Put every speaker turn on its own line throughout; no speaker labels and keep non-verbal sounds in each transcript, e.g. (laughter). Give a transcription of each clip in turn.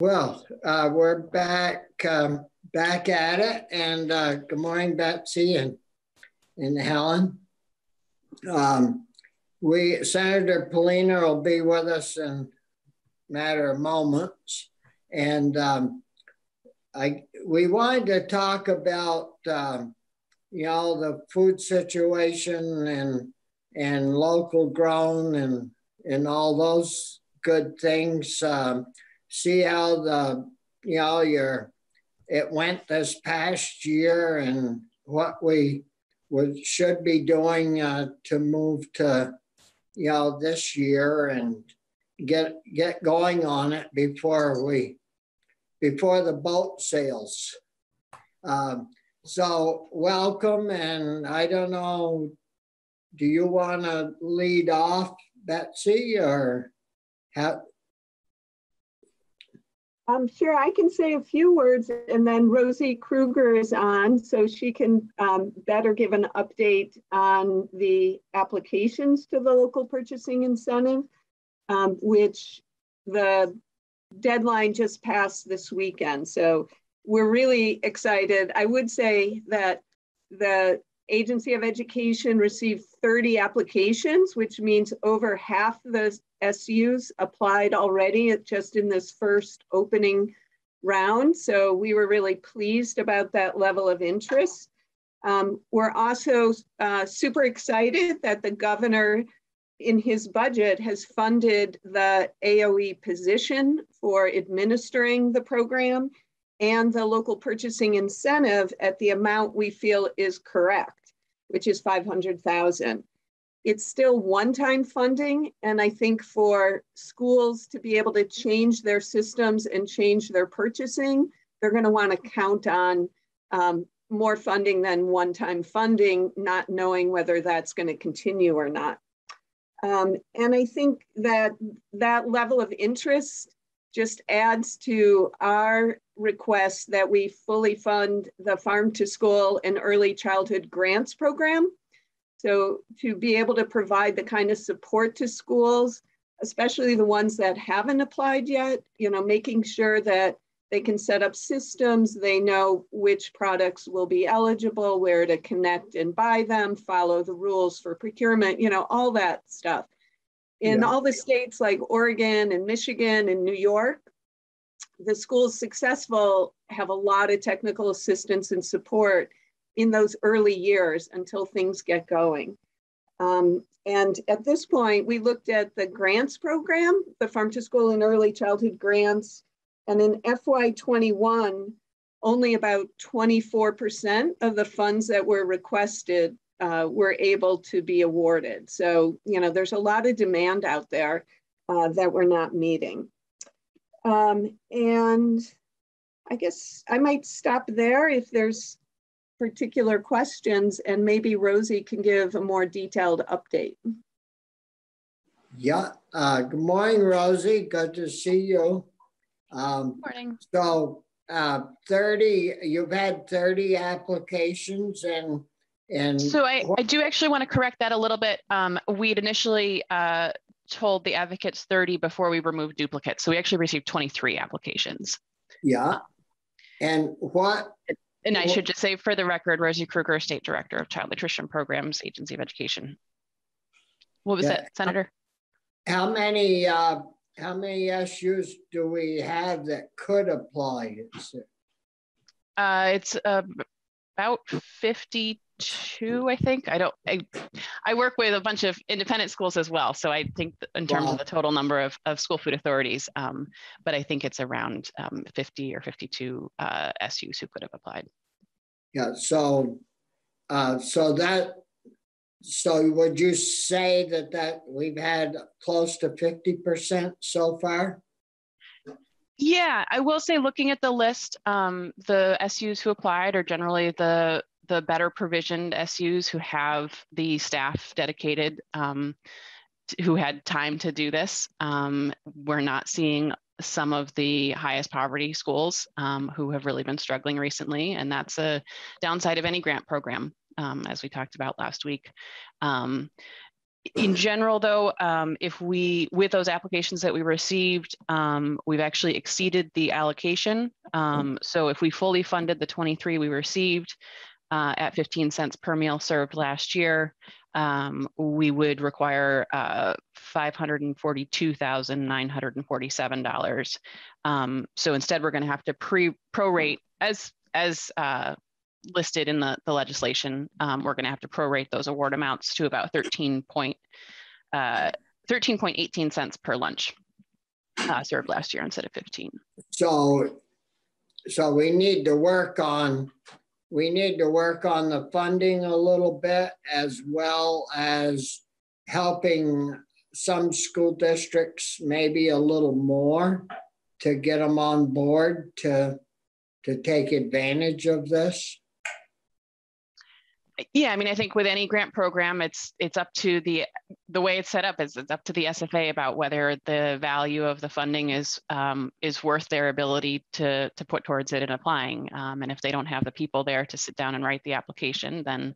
Well, uh, we're back um, back at it, and uh, good morning, Betsy and and Helen. Um, we Senator Pollina will be with us in a matter of moments, and um, I we wanted to talk about um, you know the food situation and and local grown and and all those good things. See how the you know your it went this past year and what we would should be doing uh, to move to you know this year and get get going on it before we before the boat sails. Um, so welcome, and I don't know. Do you want to lead off, Betsy, or have
um, sure, I can say a few words and then Rosie Kruger is on so she can um, better give an update on the applications to the local purchasing incentive, um, which the deadline just passed this weekend. So we're really excited. I would say that the Agency of Education received 30 applications, which means over half the SUs applied already just in this first opening round. So we were really pleased about that level of interest. Um, we're also uh, super excited that the governor in his budget has funded the AOE position for administering the program and the local purchasing incentive at the amount we feel is correct, which is 500,000 it's still one-time funding. And I think for schools to be able to change their systems and change their purchasing, they're gonna wanna count on um, more funding than one-time funding, not knowing whether that's gonna continue or not. Um, and I think that that level of interest just adds to our request that we fully fund the Farm to School and Early Childhood Grants Program. So to be able to provide the kind of support to schools, especially the ones that haven't applied yet, you know, making sure that they can set up systems, they know which products will be eligible, where to connect and buy them, follow the rules for procurement, you know, all that stuff. In yeah. all the states like Oregon and Michigan and New York, the schools successful have a lot of technical assistance and support in those early years until things get going. Um, and at this point, we looked at the grants program, the Farm to School and Early Childhood Grants. And in FY21, only about 24% of the funds that were requested uh, were able to be awarded. So, you know, there's a lot of demand out there uh, that we're not meeting. Um, and I guess I might stop there if there's particular questions and maybe Rosie can give a more detailed update.
Yeah, uh, good morning, Rosie. Good to see you.
Um, morning.
So uh, 30, you've had 30 applications and and
so I, I do actually want to correct that a little bit. Um, we'd initially uh, told the advocates 30 before we removed duplicates. So we actually received 23 applications.
Yeah. And what
and I should just say for the record, Rosie Kruger, State Director of Child Nutrition Programs, Agency of Education. What was yeah. Senator?
How many uh, how many SUs do we have that could apply?
Uh, it's uh, about 50 two, I think. I don't, I, I work with a bunch of independent schools as well. So I think in terms wow. of the total number of, of school food authorities, um, but I think it's around um, 50 or 52 uh, SUs who could have applied.
Yeah, so, uh, so that, so would you say that that we've had close to 50% so far?
Yeah, I will say looking at the list, um, the SUs who applied are generally the the better provisioned SUs who have the staff dedicated um, who had time to do this. Um, we're not seeing some of the highest poverty schools um, who have really been struggling recently, and that's a downside of any grant program, um, as we talked about last week. Um, in general, though, um, if we, with those applications that we received, um, we've actually exceeded the allocation. Um, so if we fully funded the 23 we received uh, at 15 cents per meal served last year, um, we would require uh, $542,947. Um, so instead, we're going to have to pre prorate as as uh, listed in the, the legislation, um, we're going to have to prorate those award amounts to about 13 point, uh, 13.18 cents per lunch uh, served last year instead of 15.
So, so we need to work on, we need to work on the funding a little bit as well as helping some school districts maybe a little more to get them on board to to take advantage of this
yeah i mean i think with any grant program it's it's up to the the way it's set up is it's up to the sfa about whether the value of the funding is um, is worth their ability to to put towards it and applying. Um, and if they don't have the people there to sit down and write the application then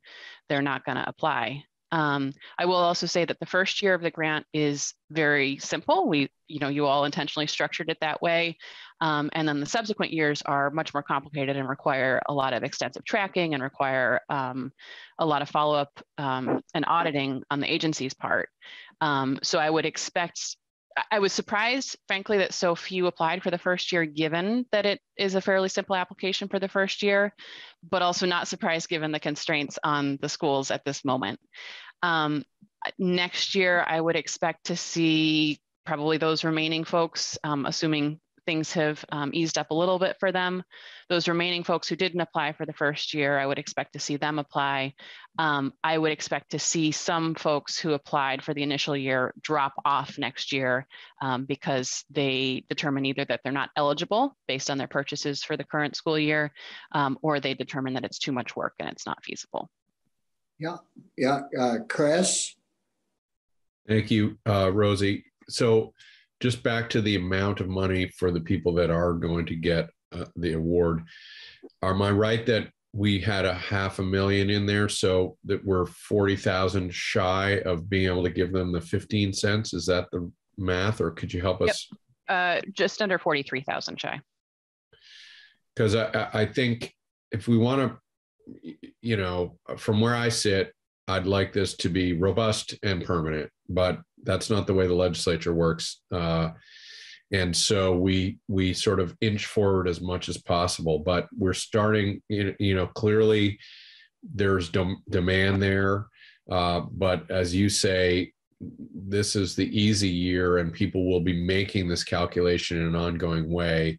they're not going to apply um, I will also say that the first year of the grant is very simple. We, you know, you all intentionally structured it that way. Um, and then the subsequent years are much more complicated and require a lot of extensive tracking and require um, a lot of follow-up um, and auditing on the agency's part. Um, so I would expect I was surprised, frankly, that so few applied for the first year, given that it is a fairly simple application for the first year, but also not surprised given the constraints on the schools at this moment. Um, next year, I would expect to see probably those remaining folks, um, assuming things have um, eased up a little bit for them. Those remaining folks who didn't apply for the first year, I would expect to see them apply. Um, I would expect to see some folks who applied for the initial year drop off next year um, because they determine either that they're not eligible based on their purchases for the current school year, um, or they determine that it's too much work and it's not feasible.
Yeah, yeah, uh, Chris.
Thank you, uh, Rosie. So just back to the amount of money for the people that are going to get uh, the award. Am I right that we had a half a million in there, so that we're forty thousand shy of being able to give them the fifteen cents? Is that the math, or could you help us?
Uh, just under forty-three thousand shy.
Because I, I think if we want to, you know, from where I sit, I'd like this to be robust and permanent, but that's not the way the legislature works. Uh, and so we we sort of inch forward as much as possible, but we're starting. You know, clearly there's dem- demand there, uh, but as you say, this is the easy year, and people will be making this calculation in an ongoing way.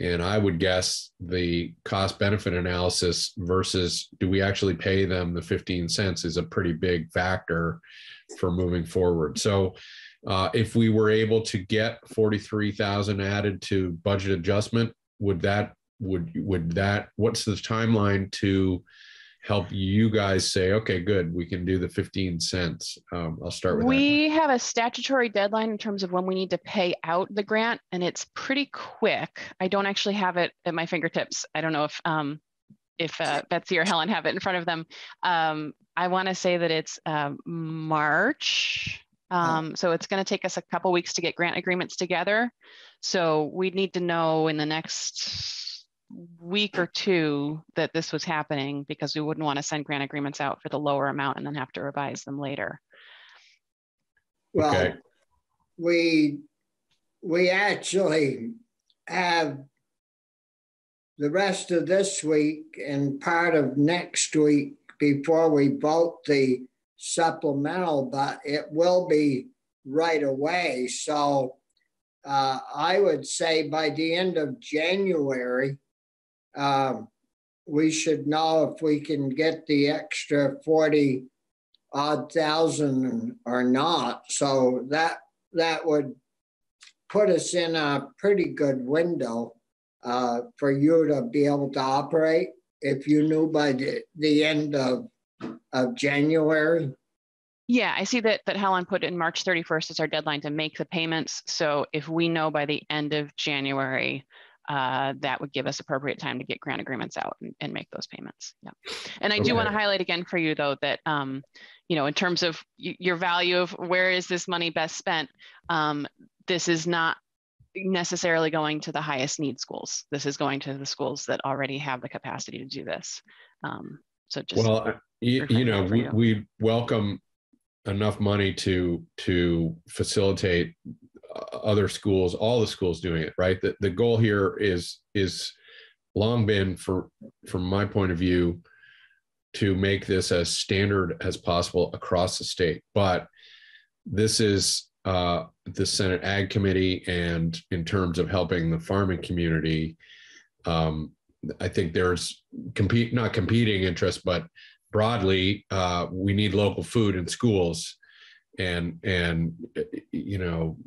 And I would guess the cost benefit analysis versus do we actually pay them the 15 cents is a pretty big factor for moving forward. So uh, if we were able to get 43,000 added to budget adjustment, would that would would that what's the timeline to help you guys say, okay, good, we can do the 15 cents. Um, I'll start with
we have a statutory deadline in terms of when we need to pay out the grant, and it's pretty quick. I don't actually have it at my fingertips. I don't know if um, if uh, Betsy or Helen have it in front of them. Um, I want to say that it's um, March. Um, so it's going to take us a couple weeks to get grant agreements together. So we need to know in the next week or two that this was happening because we wouldn't want to send grant agreements out for the lower amount and then have to revise them later.
Well, okay. we we actually have the rest of this week and part of next week before we vote the supplemental, but it will be right away. So uh, I would say by the end of January, um, we should know if we can get the extra 40 odd thousand or not. So that that would put us in a pretty good window uh, for you to be able to operate if you knew by the, the end of, of January.
Yeah, I see that that Helen put in March 31st as our deadline to make the payments. So if we know by the end of January uh, that would give us appropriate time to get grant agreements out and, and make those payments. Yeah. And I
Okay.
do want to highlight again for you though that um, you know in terms of your value of where is this money best spent, um, this is not necessarily going to the highest need schools. This is going to the schools that already have the capacity to do this. Um, so just
Well, you, you know, we,
you.
we welcome enough money to to facilitate uh, other schools, all the schools doing it, right? The the goal here is is long been for from my point of view to make this as standard as possible across the state. But this is uh, the Senate Ag Committee, and in terms of helping the farming community, um, I think there's compete not competing interests, but broadly, uh, we need local food in schools, and and you know,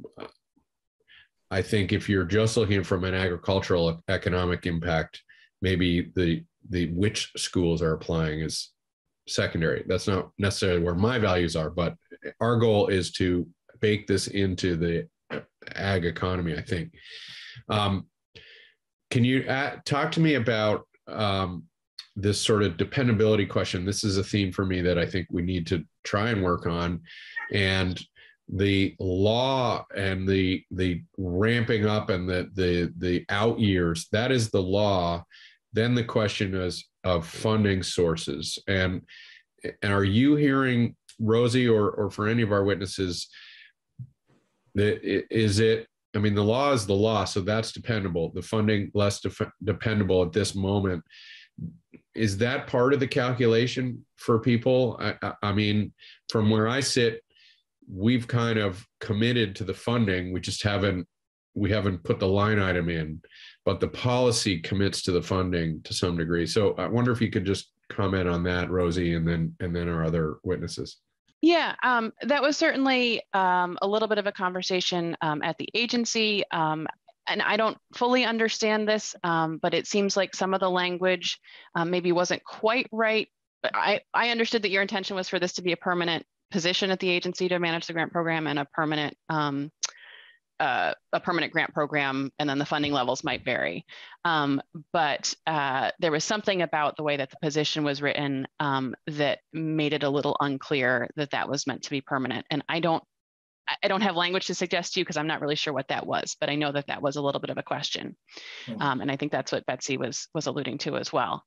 I think if you're just looking from an agricultural economic impact, maybe the the which schools are applying is secondary. That's not necessarily where my values are, but our goal is to bake this into the ag economy. I think. Um, can you uh, talk to me about um, this sort of dependability question? This is a theme for me that I think we need to try and work on, and the law and the the ramping up and the the the out years. That is the law. Then the question is of funding sources and and are you hearing Rosie or or for any of our witnesses is it I mean the law is the law so that's dependable. The funding less def- dependable at this moment. Is that part of the calculation for people? I, I, I mean from where I sit we've kind of committed to the funding we just haven't we haven't put the line item in but the policy commits to the funding to some degree. So I wonder if you could just comment on that Rosie and then and then our other witnesses
Yeah, um, that was certainly um, a little bit of a conversation um, at the agency. Um, and I don't fully understand this, um, but it seems like some of the language um, maybe wasn't quite right. But I, I understood that your intention was for this to be a permanent position at the agency to manage the grant program and a permanent um, uh, a permanent grant program, and then the funding levels might vary. Um, but uh, there was something about the way that the position was written um, that made it a little unclear that that was meant to be permanent. And I don't, I- don't have language to suggest to you because I'm not really sure what that was. But I know that that was a little bit of a question,
Mhm.
um, and I think that's what Betsy was was alluding to as well.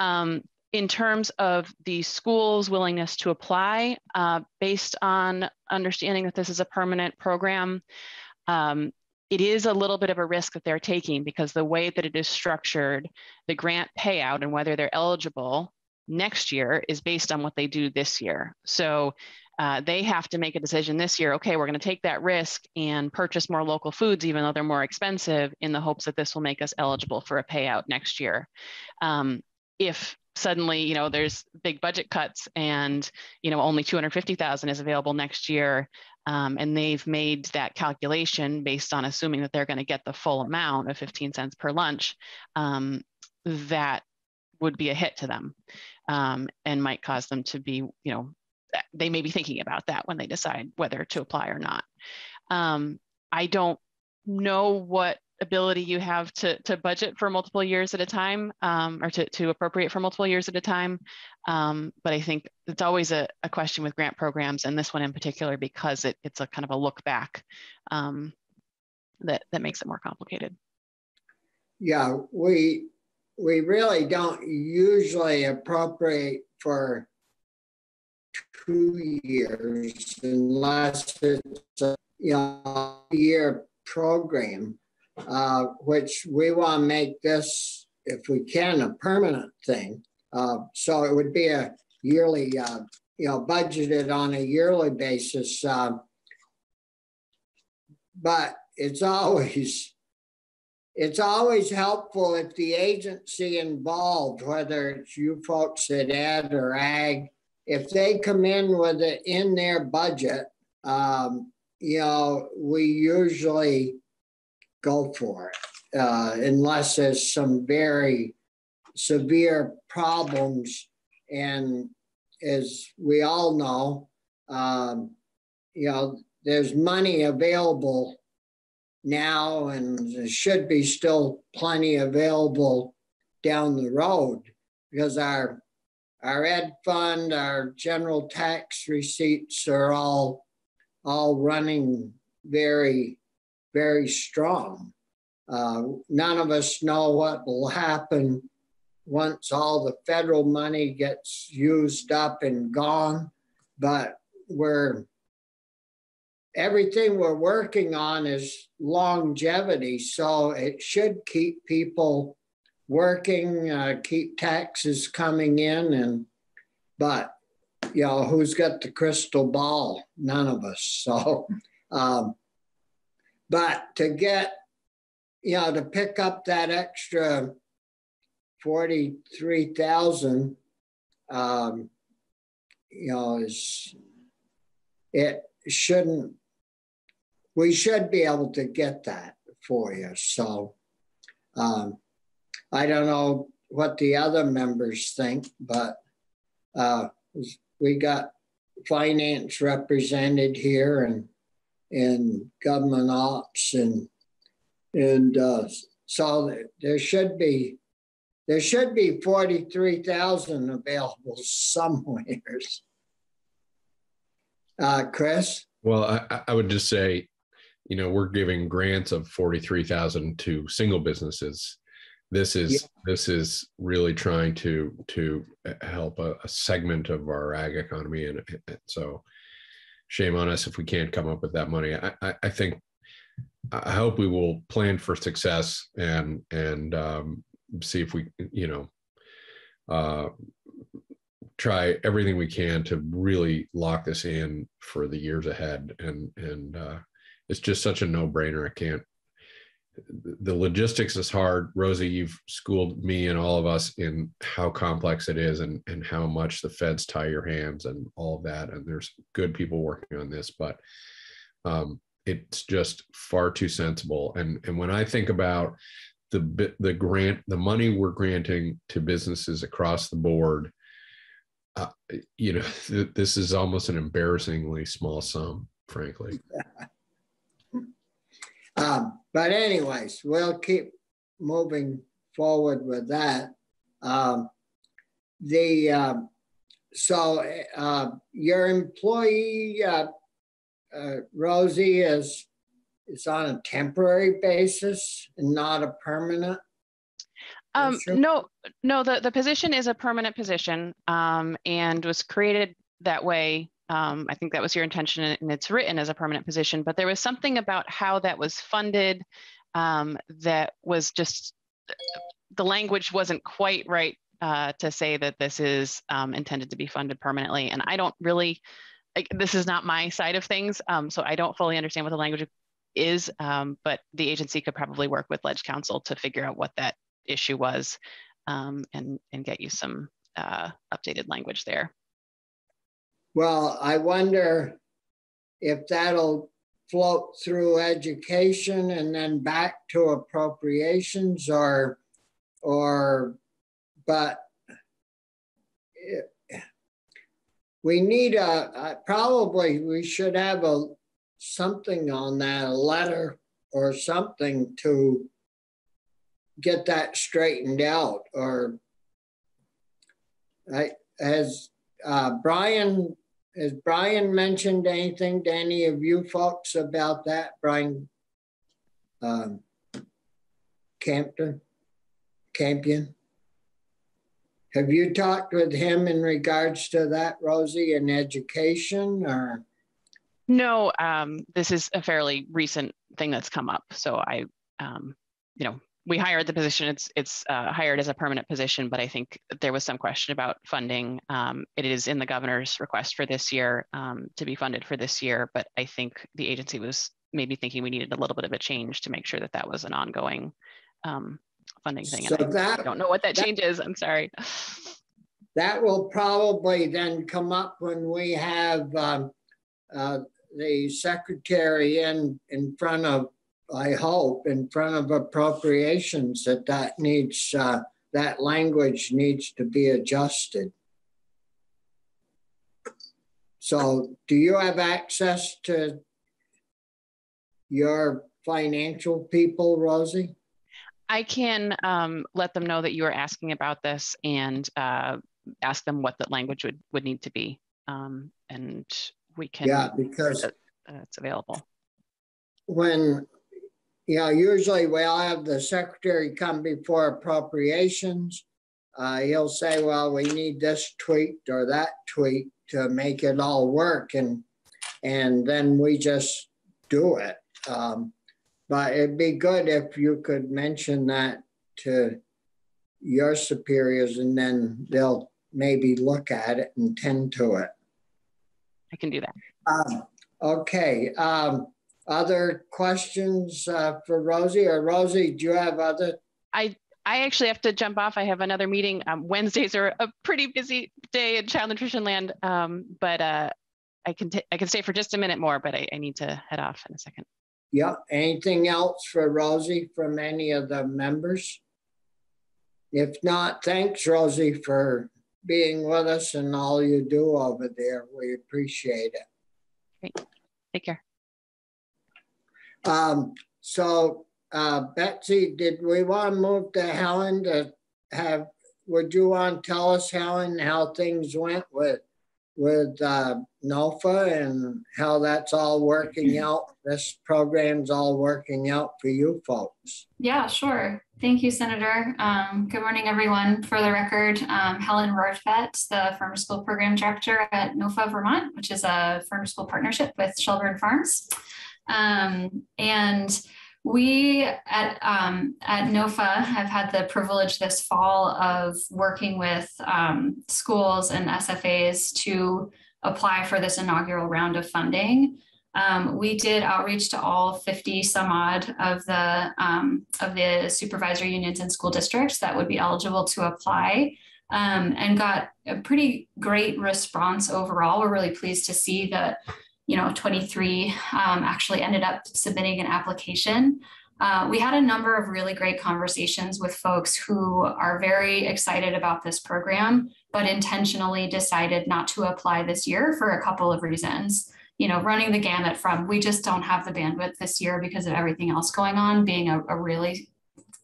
Um, in terms of the school's willingness to apply, uh, based on understanding that this is a permanent program, um, it is a little bit of a risk that they're taking because the way that it is structured, the grant payout and whether they're eligible next year is based on what they do this year. So uh, they have to make a decision this year. Okay, we're going to take that risk and purchase more local foods, even though they're more expensive, in the hopes that this will make us eligible for a payout next year. Um, if suddenly, you know, there's big budget cuts and you know only 250,000 is available next year, um, and they've made that calculation based on assuming that they're going to get the full amount of 15 cents per lunch, um, that would be a hit to them um, and might cause them to be, you know, they may be thinking about that when they decide whether to apply or not. Um, I don't know what ability you have to, to budget for multiple years at a time um, or to, to appropriate for multiple years at a time. Um, but I think it's always a, a question with grant programs and this one in particular because it, it's a kind of a look back um, that, that makes it more complicated.
Yeah, we, we really don't usually appropriate for two years unless it's a, you know, year program, uh, which we want to make this, if we can, a permanent thing. Uh, so it would be a yearly, uh, you know, budgeted on a yearly basis. Uh, but it's (laughs) always it's always helpful if the agency involved, whether it's you folks at Ed or Ag, if they come in with it in their budget, um, you know, we usually go for it, uh, unless there's some very severe problems. And as we all know, um, you know, there's money available now, and there should be still plenty available down the road because our our ed fund, our general tax receipts are all all running very, very strong. Uh, none of us know what will happen once all the federal money gets used up and gone, but we're everything we're working on is longevity, so it should keep people working, uh, keep taxes coming in, and but you know who's got the crystal ball? None of us. So, (laughs) um, but to get you know to pick up that extra forty-three thousand, um, you know, is it shouldn't. We should be able to get that for you. So. Um, I don't know what the other members think, but uh, we got finance represented here and and government ops and and uh, so there should be there should be 43,000 available somewhere. (laughs) Uh, Chris?
Well, I, I would just say, you know, we're giving grants of 43,000 to single businesses this is yeah. this is really trying to to help a, a, segment of our ag economy and, and, so shame on us if we can't come up with that money. I, I, I think i hope we will plan for success and and um, see if we you know uh, try everything we can to really lock this in for the years ahead. And and uh, it's just such a no-brainer. I can't the logistics is hard. Rosie, you've schooled me and all of us in how complex it is and, and how much the feds tie your hands and all of that. And there's good people working on this, but um, it's just far too sensible. And, and when I think about the, the grant, the money we're granting to businesses across the board, uh, you know, th- (laughs) this is almost an embarrassingly small sum, frankly. (laughs)
Um, but anyways, we'll keep moving forward with that. Um, the uh, so uh, your employee uh, uh, Rosie is is on a temporary basis and not a permanent.
Um, no, no. The the position is a permanent position um, and was created that way um, I think that was your intention and it's written as a permanent position, but there was something about how that was funded um, that was just, the language wasn't quite right uh, to say that this is um, intended to be funded permanently. And I don't really, this is not my side of things. Um, so I don't fully understand what the language is, um, but the agency could probably work with Ledge Council to figure out what that issue was um, and, and get you some uh, updated language there.
Well, I wonder if that'll float through education and then back to appropriations or or but it, we need a, probably we should have a something on that a letter or something to get that straightened out or I, as uh, Brian has Brian mentioned anything to any of you folks about that? Brian um, Campton, Campion? Have you talked with him in regards to that, Rosie, in education or?
No, um, this is a fairly recent thing that's come up. So I, um, you know, we hired the position. It's it's uh, hired as a permanent position, but I think there was some question about funding. Um, it is in the governor's request for this year um, to be funded for this year, but I think the agency was maybe thinking we needed a little bit of a change to make sure that that was an ongoing um, funding thing.
So and
that, I don't know what that, that change is. I'm sorry. (laughs)
That will probably then come up when we have um, uh, the secretary in in front of I hope, in front of appropriations that that needs, uh, that language needs to be adjusted. So do you have access to your financial people, Rosie?
I can um, let them know that you are asking about this and uh, ask them what the language would, would need to be. Um, and we can,
Yeah, because
uh, it's available.
when, you know, usually we'll have the secretary come before appropriations. Uh, he'll say, well, we need this tweaked or that tweaked to make it all work. And, and then we just do it. Um, but it'd be good if you could mention that to your superiors and then they'll maybe look at it and tend to it.
I can do that.
Um, okay. Um, other questions uh, for Rosie or Rosie? Do you have other?
I I actually have to jump off. I have another meeting. Um, Wednesdays are a pretty busy day in child nutrition land, um, but uh, I can I can stay for just a minute more, but I, I need to head off in a second.
Yeah. Anything else for Rosie from any of the members? If not, thanks, Rosie, for being with us and all you do over there. We appreciate it.
Great. Take care.
Um, so, uh, Betsy, did we want to move to Helen to have, would you want to tell us, Helen, how things went with, with uh, NOFA and how that's all working (clears throat) out? This program's all working out for you folks.
Yeah, sure. Thank you, Senator. Um, good morning, everyone. For the record, um, Helen Rortvedt, the Farm School Program Director at NOFA Vermont, which is a farm school partnership with Shelburne Farms. Um, and we at, um, at NOFA have had the privilege this fall of working with um, schools and SFAs to apply for this inaugural round of funding. Um, we did outreach to all 50 some odd of the um, of the supervisory unions and school districts that would be eligible to apply um, and got a pretty great response overall. We're really pleased to see that you know 23 um, actually ended up submitting an application. Uh, we had a number of really great conversations with folks who are very excited about this program, but intentionally decided not to apply this year for a couple of reasons you know, running the gamut from we just don't have the bandwidth this year because of everything else going on being a, a really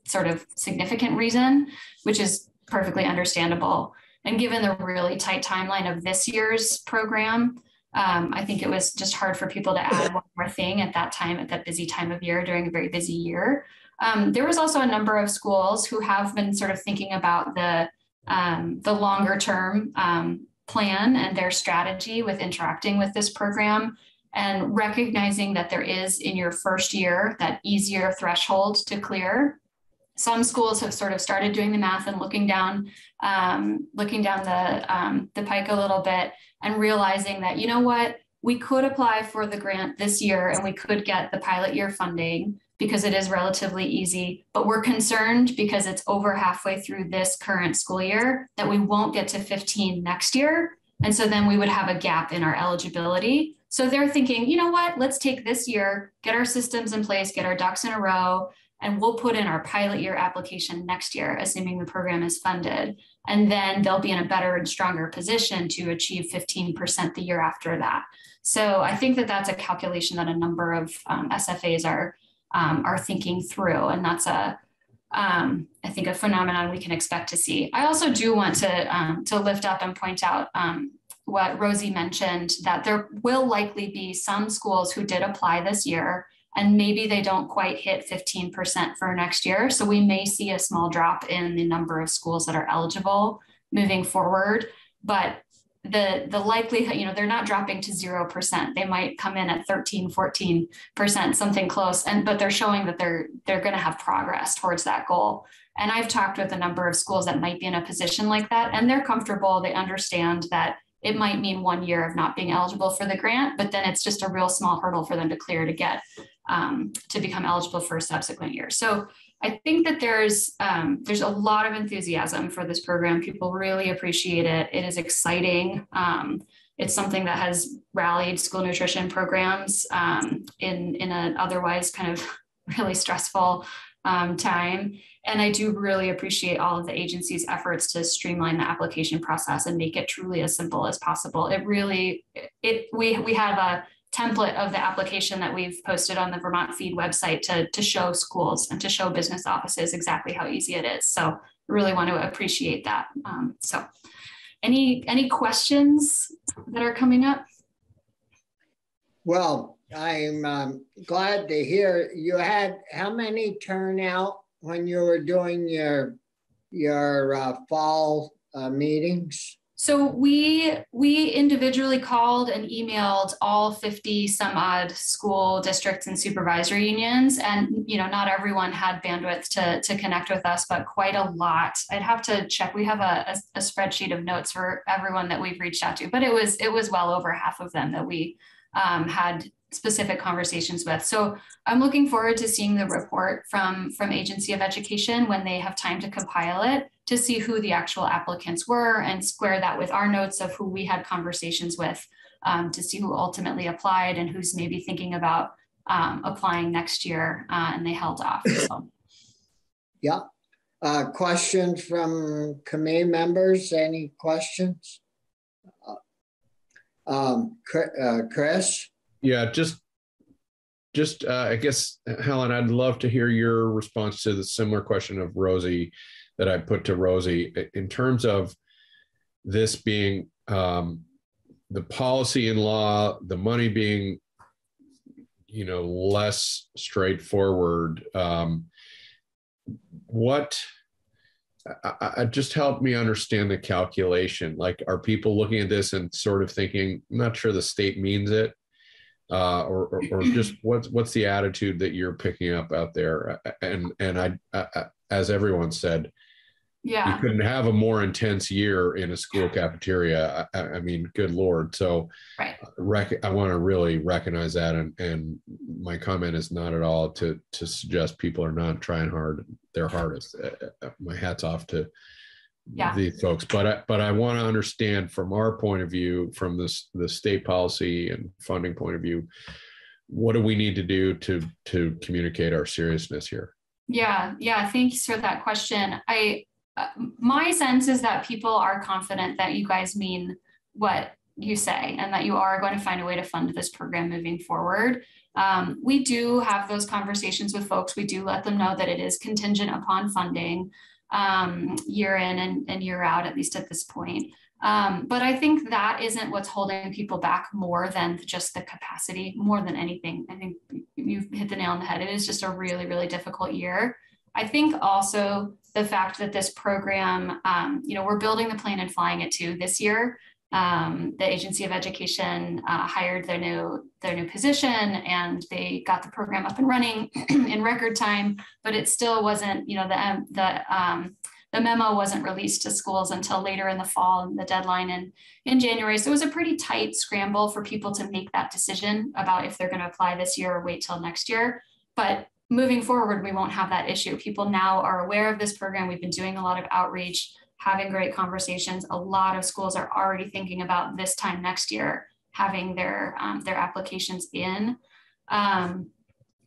sort of significant reason, which is perfectly understandable. And given the really tight timeline of this year's program, um, I think it was just hard for people to add one more thing at that time, at that busy time of year during a very busy year. Um, there was also a number of schools who have been sort of thinking about the um, the longer term um, plan and their strategy with interacting with this program and recognizing that there is in your first year that easier threshold to clear some schools have sort of started doing the math and looking down um, looking down the um, the pike a little bit and realizing that you know what we could apply for the grant this year and we could get the pilot year funding because it is relatively easy, but we're concerned because it's over halfway through this current school year that we won't get to 15 next year. And so then we would have a gap in our eligibility. So they're thinking, you know what, let's take this year, get our systems in place, get our ducks in a row, and we'll put in our pilot year application next year, assuming the program is funded. And then they'll be in a better and stronger position to achieve 15% the year after that. So I think that that's a calculation that a number of um, SFAs are um, are thinking through. And that's a, um, I think, a phenomenon we can expect to see. I also do want to, um, to lift up and point out um, what Rosie mentioned that there will likely be some schools who did apply this year and maybe they don't quite hit 15% for next year. So we may see a small drop in the number of schools that are eligible moving forward. But the the likelihood you know they're not dropping to 0% they might come in at 13 14% something close and but they're showing that they're they're going to have progress towards that goal and i've talked with a number of schools that might be in a position like that and they're comfortable they understand that it might mean one year of not being eligible for the grant but then it's just a real small hurdle for them to clear to get um, to become eligible for a subsequent year so I think that there's um, there's a lot of enthusiasm for this program. People really appreciate it. It is exciting. Um, it's something that has rallied school nutrition programs um, in in an otherwise kind of (laughs) really stressful um, time. And I do really appreciate all of the agency's efforts to streamline the application process and make it truly as simple as possible. It really it we we have a template of the application that we've posted on the Vermont Feed website to, to show schools and to show business offices exactly how easy it is. So really want to appreciate that. Um, so any, any questions that are coming up?
Well, I'm um, glad to hear you had how many turnout when you were doing your your uh, fall uh, meetings?
So we we individually called and emailed all 50 some odd school districts and supervisory unions and you know not everyone had bandwidth to, to connect with us but quite a lot. I'd have to check we have a, a, a spreadsheet of notes for everyone that we've reached out to but it was it was well over half of them that we um, had specific conversations with. So I'm looking forward to seeing the report from, from Agency of Education when they have time to compile it to see who the actual applicants were and square that with our notes of who we had conversations with um, to see who ultimately applied and who's maybe thinking about um, applying next year uh, and they held off. So.
Yeah. Uh, questions from committee members? Any questions? Uh, um, uh, Chris?
Yeah, just just uh, I guess Helen, I'd love to hear your response to the similar question of Rosie that I put to Rosie in terms of this being um, the policy in law, the money being you know less straightforward. Um, what I, I, just help me understand the calculation. Like, are people looking at this and sort of thinking, I'm not sure the state means it, uh, or, or, or just (clears throat) what's what's the attitude that you're picking up out there? And and I, I as everyone said,
yeah,
you couldn't have a more intense year in a school cafeteria. I, I mean, good lord. So,
right.
Rec- I want to really recognize that, and and my comment is not at all to to suggest people are not trying hard their hardest. Uh, uh, my hats off to
yeah.
the folks. But I, but I want to understand from our point of view, from this the state policy and funding point of view, what do we need to do to to communicate our seriousness here?
Yeah, yeah. Thanks for that question. I uh, my sense is that people are confident that you guys mean what you say and that you are going to find a way to fund this program moving forward. Um, we do have those conversations with folks. We do let them know that it is contingent upon funding um, year in and, and, year out, at least at this point. Um, but I think that isn't what's holding people back more than just the capacity, more than anything. I think you've hit the nail on the head. It is just a really, really difficult year. I think also the fact that this program, um, you know, we're building the plane and flying it too this year um, the Agency of Education uh, hired their new their new position, and they got the program up and running (clears throat) in record time. But it still wasn't, you know, the um, the um, the memo wasn't released to schools until later in the fall, and the deadline in in January. So it was a pretty tight scramble for people to make that decision about if they're going to apply this year or wait till next year. But moving forward, we won't have that issue. People now are aware of this program. We've been doing a lot of outreach having great conversations. A lot of schools are already thinking about this time next year having their um, their applications in. Um,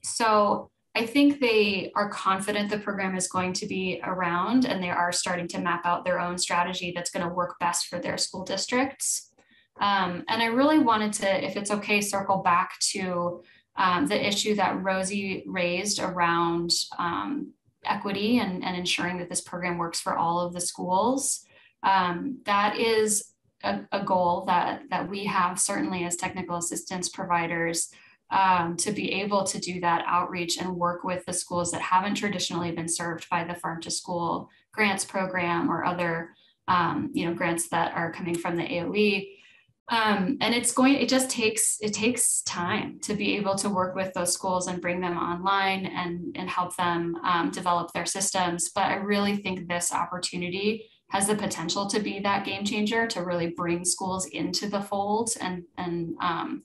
so I think they are confident the program is going to be around and they are starting to map out their own strategy that's going to work best for their school districts. Um, and I really wanted to, if it's okay, circle back to um, the issue that Rosie raised around um, equity and, and ensuring that this program works for all of the schools. Um, that is a, a, goal that, that we have certainly as technical assistance providers um, to be able to do that outreach and work with the schools that haven't traditionally been served by the farm to school grants program or other um, you know grants that are coming from the AOE um, and it's going it just takes it takes time to be able to work with those schools and bring them online and and help them um, develop their systems but i really think this opportunity has the potential to be that game changer to really bring schools into the fold and and um,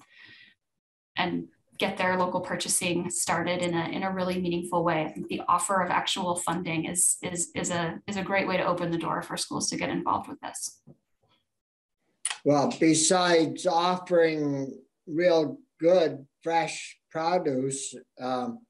and get their local purchasing started in a in a really meaningful way. I think the offer of actual funding is is is a is a great way to open the door for schools to get involved with this.
Well, besides offering real good fresh produce, um,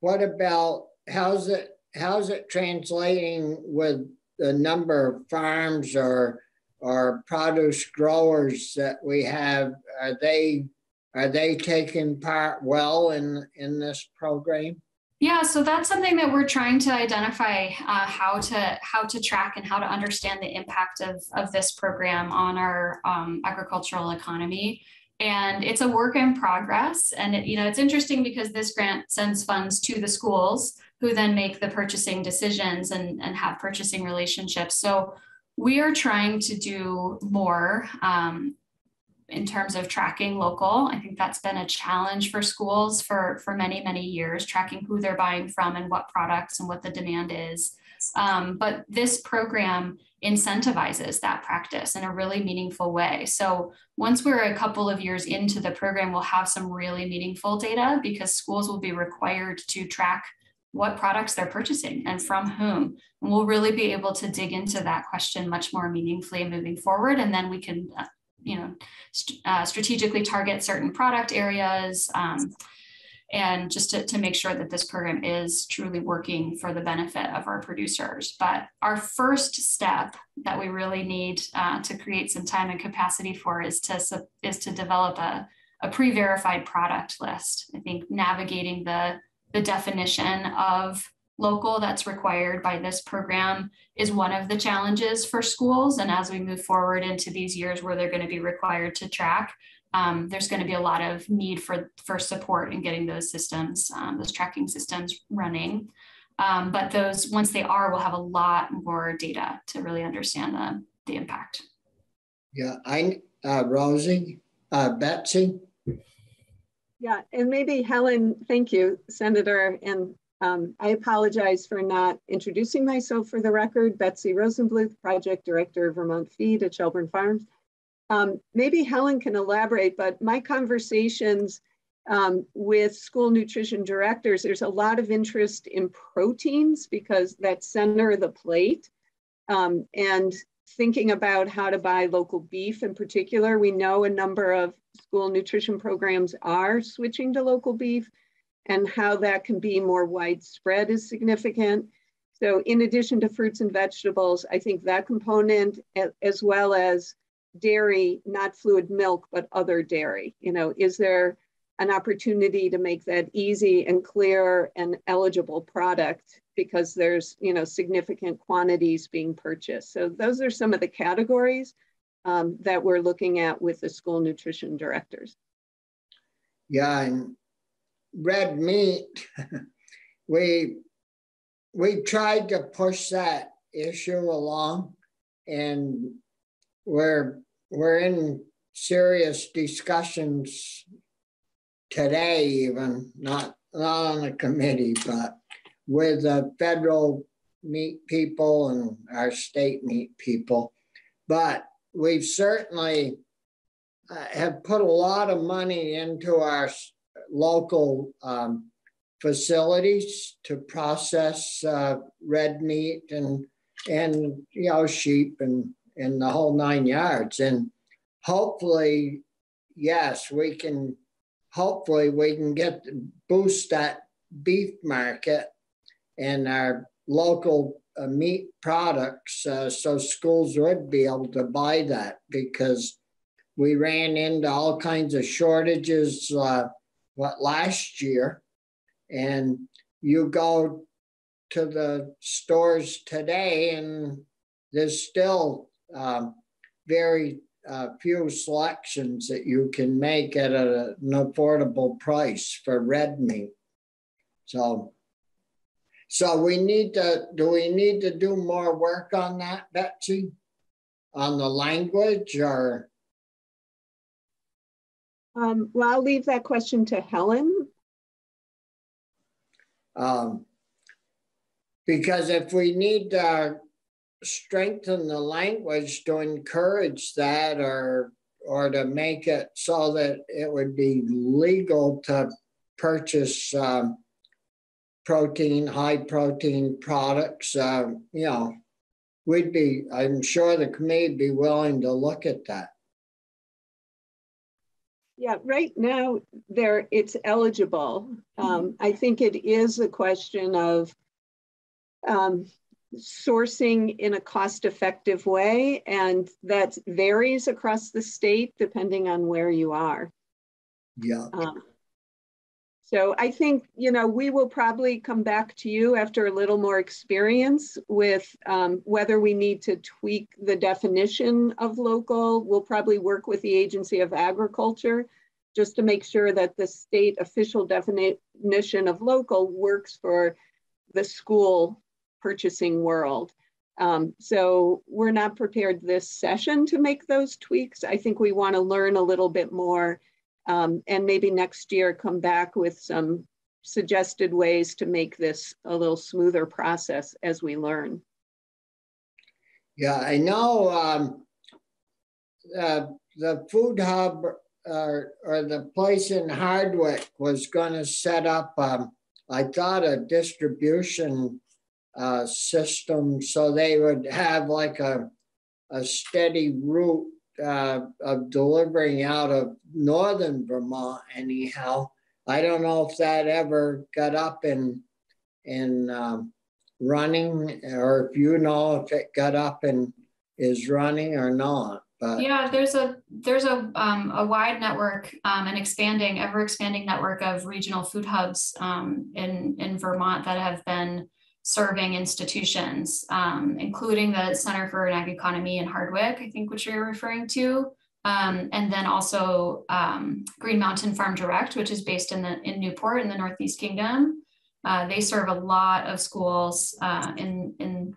what about how's it how's it translating with the number of farms or or produce growers that we have? Are they are they taking part well in in this program?
Yeah, so that's something that we're trying to identify uh, how to how to track and how to understand the impact of of this program on our um, agricultural economy. And it's a work in progress. And it, you know, it's interesting because this grant sends funds to the schools who then make the purchasing decisions and, and have purchasing relationships. So we are trying to do more um, in terms of tracking local. I think that's been a challenge for schools for, for many, many years, tracking who they're buying from and what products and what the demand is. Um, but this program incentivizes that practice in a really meaningful way. So once we're a couple of years into the program, we'll have some really meaningful data because schools will be required to track what products they're purchasing and from whom. And we'll really be able to dig into that question much more meaningfully moving forward. And then we can uh, you know, st uh, strategically target certain product areas um, and just to, to make sure that this program is truly working for the benefit of our producers. But our first step that we really need uh, to create some time and capacity for is to, is to develop a, a pre-verified product list. I think navigating the, the definition of local that's required by this program is one of the challenges for schools. And as we move forward into these years where they're going to be required to track, um, there's going to be a lot of need for, for support in getting those systems, um, those tracking systems running. Um, but those, once they are, we'll have a lot more data to really understand the, the impact.
Yeah, I, uh, Rosie, uh, Betsy.
Yeah, and maybe Helen, thank you, Senator, and um, I apologize for not introducing myself for the record. Betsy Rosenbluth, Project Director of Vermont Feed at Shelburne Farms. Um, maybe Helen can elaborate, but my conversations um, with school nutrition directors, there's a lot of interest in proteins because that's center of the plate. Um, and thinking about how to buy local beef in particular, we know a number of school nutrition programs are switching to local beef and how that can be more widespread is significant. So in addition to fruits and vegetables, I think that component as well as dairy, not fluid milk, but other dairy, you know, is there an opportunity to make that easy and clear and eligible product because there's, you know, significant quantities being purchased. So those are some of the categories um, that we're looking at with the school nutrition directors.
Yeah, and red meat, (laughs) we we tried to push that issue along, and we're we're in serious discussions today, even not not on the committee, but with the federal meat people and our state meat people. But we've certainly uh, have put a lot of money into our local um, facilities to process uh, red meat and and you know sheep and and the whole nine yards. And hopefully yes we can hopefully we can get boost that beef market and our local uh, meat products uh, so schools would be able to buy that because we ran into all kinds of shortages uh, what last year, and you go to the stores today, and there's still um, very uh, few selections that you can make at a, an affordable price for red meat. So, so we need to. Do we need to do more work on that, Betsy? On the language, or
um, well, I'll leave that question to Helen.
Um, because if we need to strengthen the language to encourage that or or to make it so that it would be legal to purchase um, protein, high protein products, uh, you know, we'd be, I'm sure the committee would be willing to look at that.
Yeah, right now there it's eligible. Um, I think it is a question of um, sourcing in a cost-effective way, and that varies across the state depending on where you are.
Yeah.
Um, so I think, you know, we will probably come back to you after a little more experience with um, whether we need to tweak the definition of local. We'll probably work with the Agency of Agriculture just to make sure that the state official definition of local works for the school purchasing world. Um, so we're not prepared this session to make those tweaks. I think we want to learn a little bit more um, and maybe next year come back with some suggested ways to make this a little smoother process as we learn.
Yeah, I know um, uh, the food hub uh, or the place in Hardwick was going to set up, um, I thought, a distribution uh, system so they would have like a, a steady route uh, of delivering out of northern Vermont anyhow. I don't know if that ever got up and and um, running, or if you know if it got up and is running or not.
But yeah, there's a there's a um, a wide network, um, an expanding, ever expanding network of regional food hubs um, in in Vermont that have been serving institutions, um, including the Center for an Ag Economy in Hardwick, I think, which you're referring to. Um, and then also um, Green Mountain Farm Direct, which is based in the in Newport in the Northeast Kingdom. Uh, they serve a lot of schools uh, in in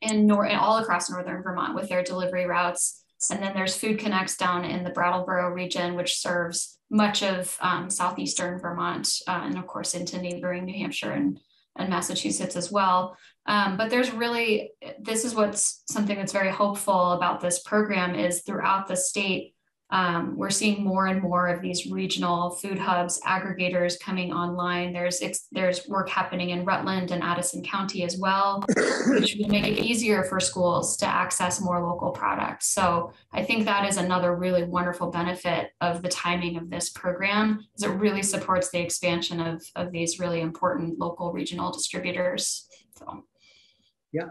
in all across northern Vermont with their delivery routes. And then there's Food Connects down in the Brattleboro region, which serves much of um, southeastern Vermont, uh, and of course into neighboring New Hampshire and and Massachusetts as well. Um, but there's really, this is what's something that's very hopeful about this program is throughout the state, um, we're seeing more and more of these regional food hubs, aggregators coming online. There's there's work happening in Rutland and Addison County as well, which will make it easier for schools to access more local products. So I think that is another really wonderful benefit of the timing of this program, is it really supports the expansion of, of these really important local regional distributors. So.
Yeah.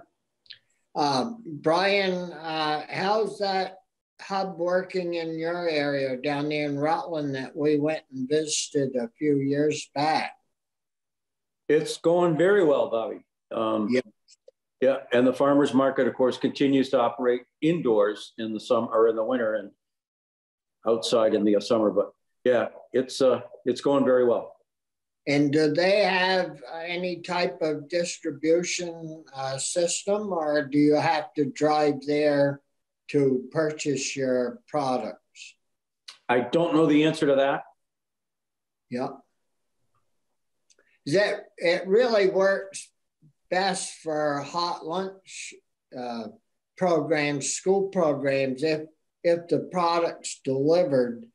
Um, Brian, uh, how's that hub working in your area down there in Rutland that we went and visited a few years back?
It's going very well, Bobby. Um, yeah. Yeah, and the farmers market, of course, continues to operate indoors in the summer or in the winter and outside in the summer. But yeah, it's uh, it's going very well.
And do they have any type of distribution uh, system, or do you have to drive there to purchase your products?
I don't know the answer to that.
Yeah. That it really works best for hot lunch uh, programs, school programs, if if the product's delivered,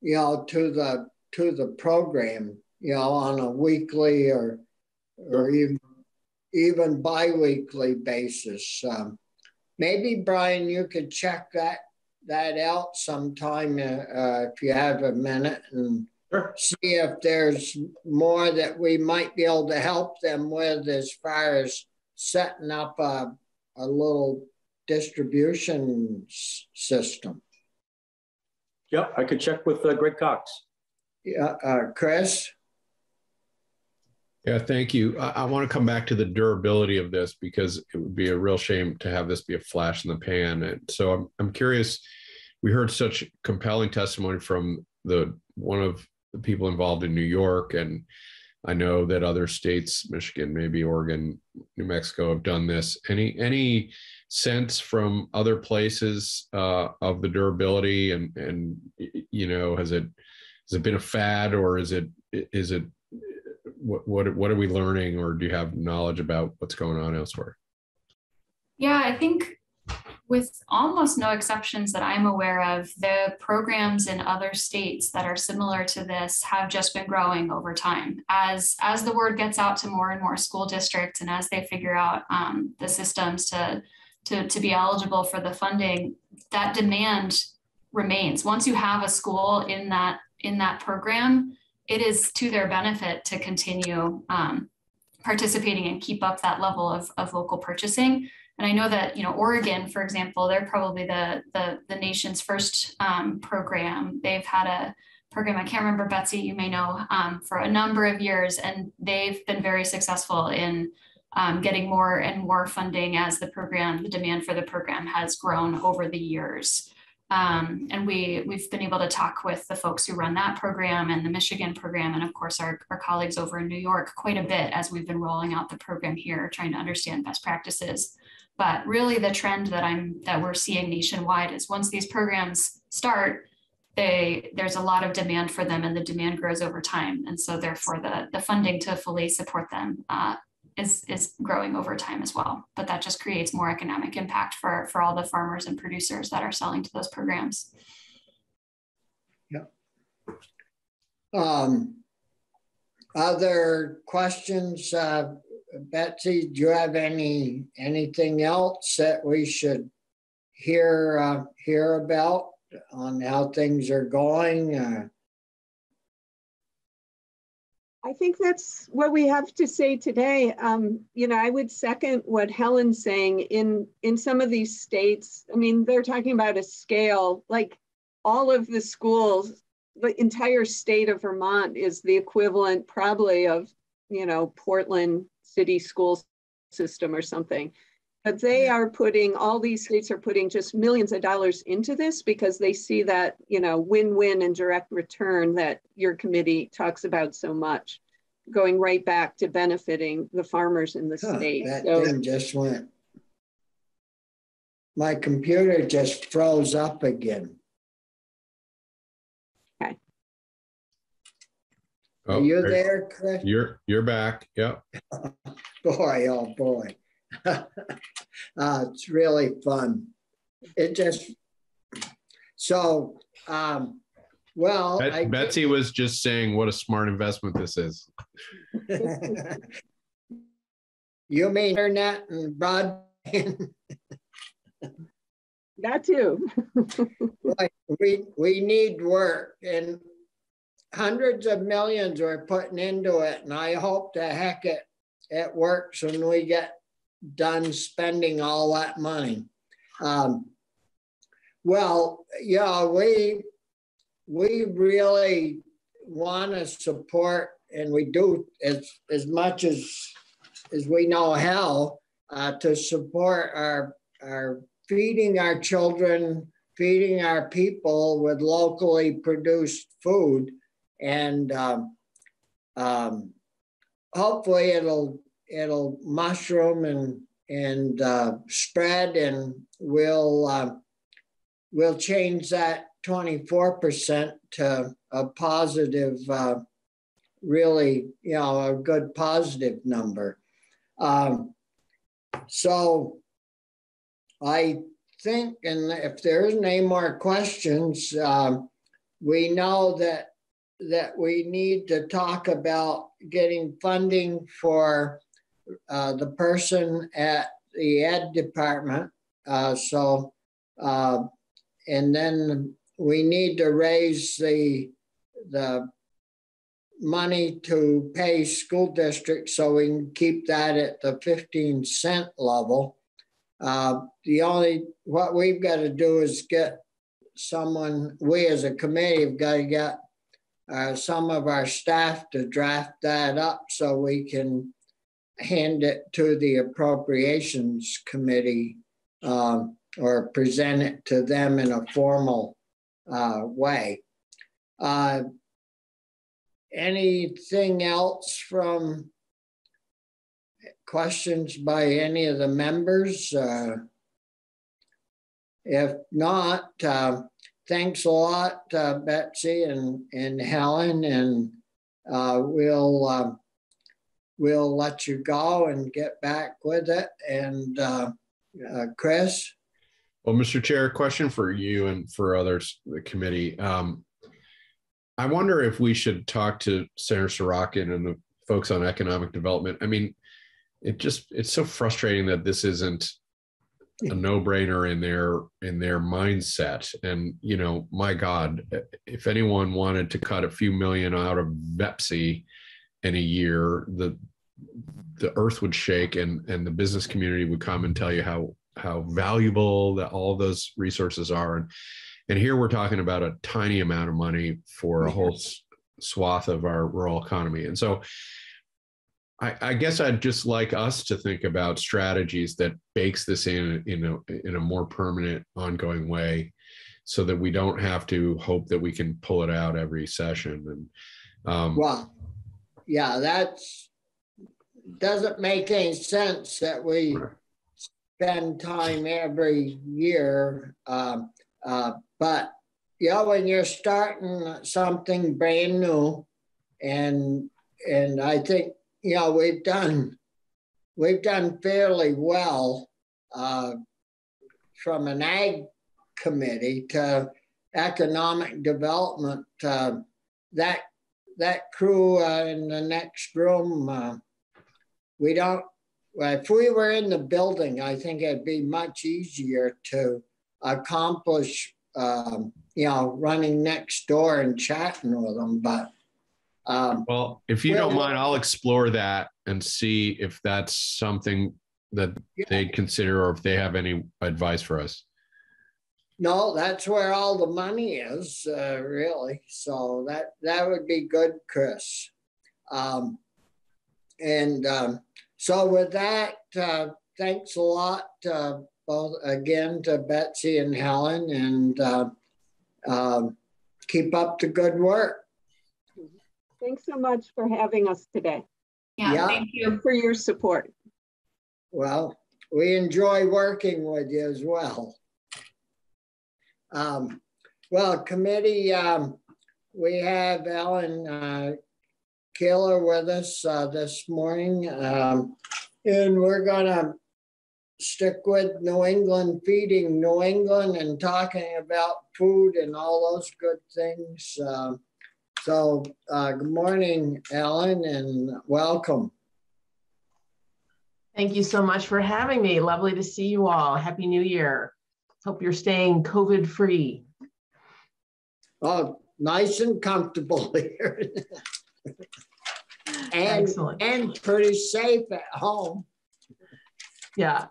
you know, to the to the program, you know, on a weekly or or even even biweekly basis. Um, maybe Brian, you could check that that out sometime uh, if you have a minute and sure. see if there's more that we might be able to help them with as far as setting up a, a little distribution system.
Yep, I could check with uh, Greg Cox.
Yeah, uh, Chris.
Yeah, thank you. I, I want to come back to the durability of this because it would be a real shame to have this be a flash in the pan. And so I'm, I'm curious. We heard such compelling testimony from the one of the people involved in New York, and I know that other states, Michigan, maybe Oregon, New Mexico, have done this. Any any sense from other places uh, of the durability, and and you know, has it has it been a fad, or is it is it what what what are we learning, or do you have knowledge about what's going on elsewhere?
Yeah, I think with almost no exceptions that I'm aware of, the programs in other states that are similar to this have just been growing over time. As as the word gets out to more and more school districts, and as they figure out um, the systems to to to be eligible for the funding, that demand remains. Once you have a school in that in that program, it is to their benefit to continue um, participating and keep up that level of, of local purchasing. And I know that you know Oregon, for example, they're probably the the, the nation's first um, program. They've had a program I can't remember Betsy you may know um, for a number of years and they've been very successful in um, getting more and more funding as the program the demand for the program has grown over the years. Um, and we, we've been able to talk with the folks who run that program and the Michigan program, and of course our, our colleagues over in New York quite a bit as we've been rolling out the program here, trying to understand best practices. But really the trend that I'm that we're seeing nationwide is once these programs start, they there's a lot of demand for them and the demand grows over time. And so therefore the, the funding to fully support them uh, is is growing over time as well. But that just creates more economic impact for for all the farmers and producers that are selling to those programs.
Yeah. Um, other questions, uh, Betsy? Do you have any anything else that we should hear uh, hear about on how things are going? Uh,
I think that's what we have to say today. Um, you know, I would second what Helen's saying. In in some of these states, I mean, they're talking about a scale like all of the schools, the entire state of Vermont is the equivalent probably of you know Portland city school system or something. But they are putting all these states are putting just millions of dollars into this because they see that you know win-win and direct return that your committee talks about so much, going right back to benefiting the farmers in the huh, state.
That so, thing just went. My computer just froze up again.
Okay.
Oh, Are you there, Chris?
You're you're back. Yep. (laughs)
boy, oh boy. (laughs) uh, it's really fun. It just so um, well.
Bet, I, Betsy was just saying what a smart investment this is. (laughs)
you mean internet and broadband? (laughs)
that too.
we we need work and hundreds of millions we're putting into it, and I hope to heck it it works when we get done spending all that money. Um, well, yeah, we we really want to support, and we do as as much as as we know how uh, to support our our feeding our children, feeding our people with locally produced food, and um, um, hopefully it'll it'll mushroom and and uh, spread, and we'll uh, we'll change that 24% to a positive, uh, really, you know, a good positive number. Um, so I think, and if there isn't any more questions, um, we know that that we need to talk about getting funding for uh, the person at the ed department. Uh, so, uh, and then we need to raise the the money to pay school districts so we can keep that at the 15 cent level. Uh, the only what we've got to do is get someone. We as a committee have got to get uh, some of our staff to draft that up so we can hand it to the appropriations committee um, or present it to them in a formal uh, way. Uh, anything else from questions by any of the members? Uh, if not, uh, thanks a lot, uh, Betsy and, and Helen, and uh, we'll um, we'll let you go and get back with it. And uh, uh, Chris?
Well, Mr. Chair, question for you and for others, the committee. Um, I wonder if we should talk to Senator Sirotkin and the folks on economic development. I mean, it just it's so frustrating that this isn't a no-brainer in their in their mindset and you know my god if anyone wanted to cut a few million out of VEPC in a year, the the earth would shake and and the business community would come and tell you how how valuable that all those resources are and And here we're talking about a tiny amount of money for a whole swath of our rural economy. And so I, I, guess I'd just like us to think about strategies that bakes this in in a, in a more permanent, ongoing way, so that we don't have to hope that we can pull it out every session. And
um, well, yeah, that's doesn't make any sense that we spend time every year. Um, uh, but yeah, when you're starting something brand new, and and I think you know we've done we've done fairly well uh, from an ag committee to economic development. Uh, that that crew uh, in the next room, uh, we don't. If we were in the building, I think it'd be much easier to accomplish, um, you know, running next door and chatting with them. But
um, well, if you don't mind, I'll explore that and see if that's something that yeah. they'd consider or if they have any advice for us.
No, that's where all the money is, uh, really. So that that would be good, Chris. Um, and um, so with that, uh, thanks a lot, uh, both again to Betsy and Helen, and uh, um, keep up the good work.
Thanks so much for having us today.
Yeah, yeah. thank you
for your support.
Well, we enjoy working with you as well. Um, well, committee, um, we have Ellen uh, Killer with us uh, this morning, um, and we're going to stick with New England, feeding New England, and talking about food and all those good things. Uh, so, uh, good morning, Ellen, and welcome.
Thank you so much for having me. Lovely to see you all. Happy New Year. Hope you're staying COVID free.
Oh, nice and comfortable (laughs) here. and, Excellent. and pretty safe at home.
Yeah.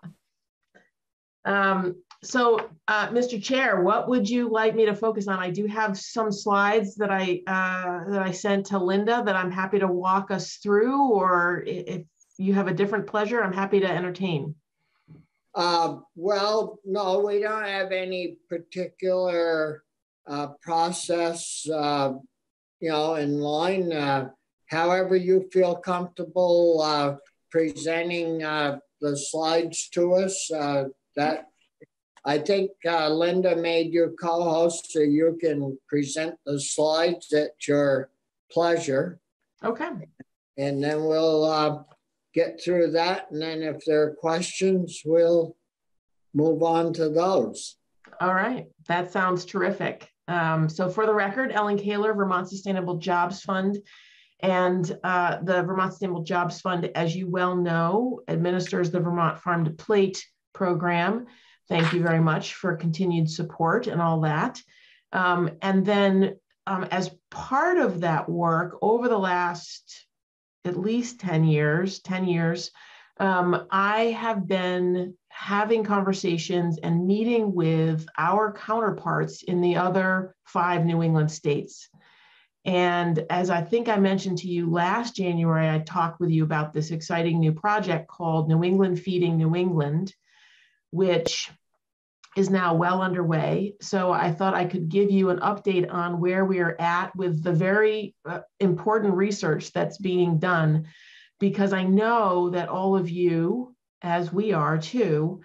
Um, so, uh, Mr. Chair, what would you like me to focus on? I do have some slides that I uh, that I sent to Linda that I'm happy to walk us through, or if you have a different pleasure, I'm happy to entertain.
Uh, well, no, we don't have any particular uh, process, uh, you know, in line. Uh, however, you feel comfortable uh, presenting uh, the slides to us. that I think Linda made you co-host, so you can present the slides at your pleasure.
Okay.
And then we'll get through that. And then if there are questions, we'll move on to those.
All right. That sounds terrific. Um, so for the record, Ellen Kahler, Vermont Sustainable Jobs Fund, and uh, the Vermont Sustainable Jobs Fund, as you well know, administers the Vermont Farm to Plate program. Thank you very much for continued support and all that. Um, and then um, as part of that work over the last at least 10 years, 10 years, um, I have been having conversations and meeting with our counterparts in the other five New England states. And as I think I mentioned to you last January, I talked with you about this exciting new project called New England Feeding New England, which is now well underway. So I thought I could give you an update on where we are at with the very uh, important research that's being done, because I know that all of you, as we are too,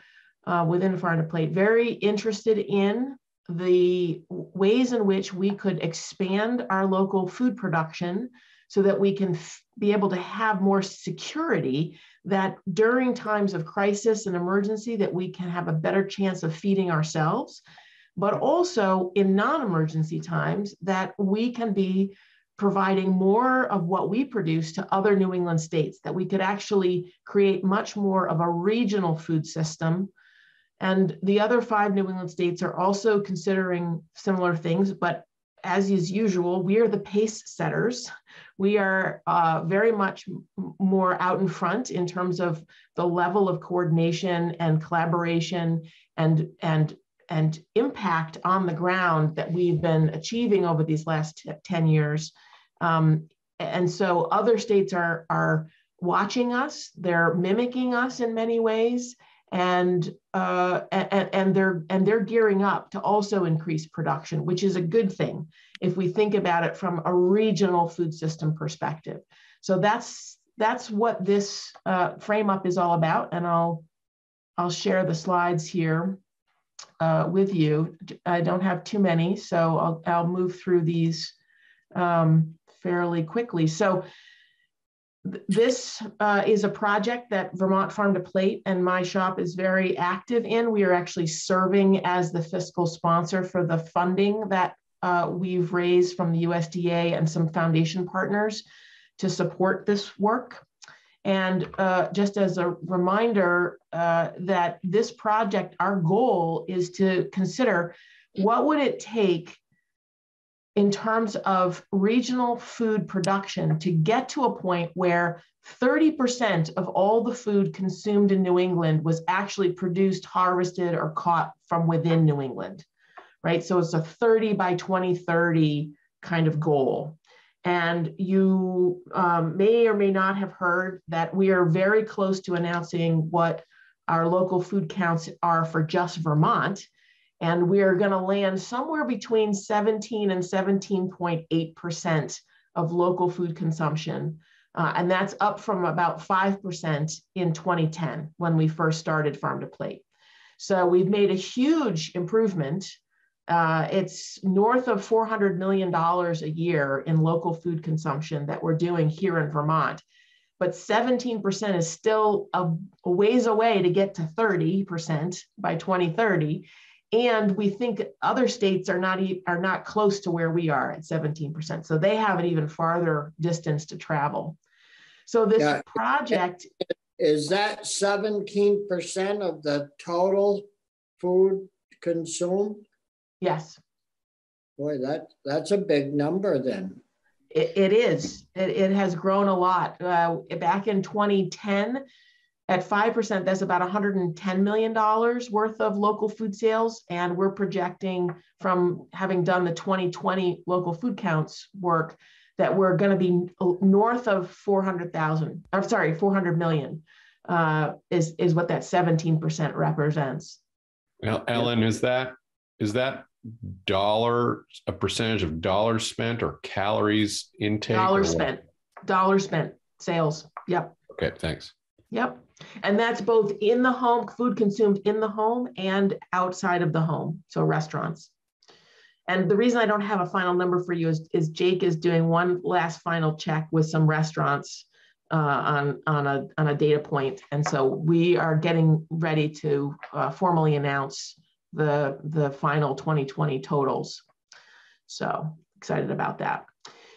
uh, within Farm to Plate, very interested in the ways in which we could expand our local food production so that we can be able to have more security that during times of crisis and emergency that we can have a better chance of feeding ourselves but also in non-emergency times that we can be providing more of what we produce to other New England states, that we could actually create much more of a regional food system. And the other five New England states are also considering similar things, but as is usual, we are the pace setters. We are uh, very much more out in front in terms of the level of coordination and collaboration and, and and impact on the ground that we've been achieving over these last 10 years. Um, and so other states are, are watching us, they're mimicking us in many ways, and, uh, and, and, they're, and they're gearing up to also increase production, which is a good thing if we think about it from a regional food system perspective. So that's, that's what this uh, frame up is all about. And I'll, I'll share the slides here uh, with you. I don't have too many, so I'll, I'll move through these um, fairly quickly. So this uh, is a project that Vermont Farm to Plate and my shop is very active in. We are actually serving as the fiscal sponsor for the funding that uh, we've raised from the USDA and some foundation partners to support this work. And uh, just as a reminder uh, that this project, our goal is to consider what would it take in terms of regional food production to get to a point where 30% of all the food consumed in New England was actually produced, harvested, or caught from within New England, right? So it's a 30 by 2030 kind of goal. And you um, may or may not have heard that we are very close to announcing what our local food counts are for just Vermont. And we are going to land somewhere between 17 and 17.8% of local food consumption. Uh, and that's up from about 5% in 2010 when we first started Farm to Plate. So we've made a huge improvement uh, it's north of $400 million a year in local food consumption that we're doing here in Vermont. But 17% is still a, a ways away to get to 30% by 2030. And we think other states are not, are not close to where we are at 17%. So they have an even farther distance to travel. So this yeah. project.
Is that 17% of the total food consumed?
Yes.
Boy, that that's a big number then.
it, it is. It, it, has grown a lot. Uh, back in 2010, at 5%, that's about $110 million worth of local food sales. And we're projecting from having done the 2020 local food counts work that we're going to be north of 400,000. I'm sorry, 400 million uh, is, is what that 17% represents.
Well, Ellen, is that is that dollar a percentage of dollars spent or calories intake?
Dollars spent. Dollars spent. Sales. Yep.
Okay, thanks.
Yep. And that's both in the home, food consumed in the home and outside of the home, so restaurants. And the reason I don't have a final number for you is, is Jake is doing one last final check with some restaurants uh, on, on, a, on a data point. And so we are getting ready to uh, formally announce the, the final 2020 totals. So excited about that.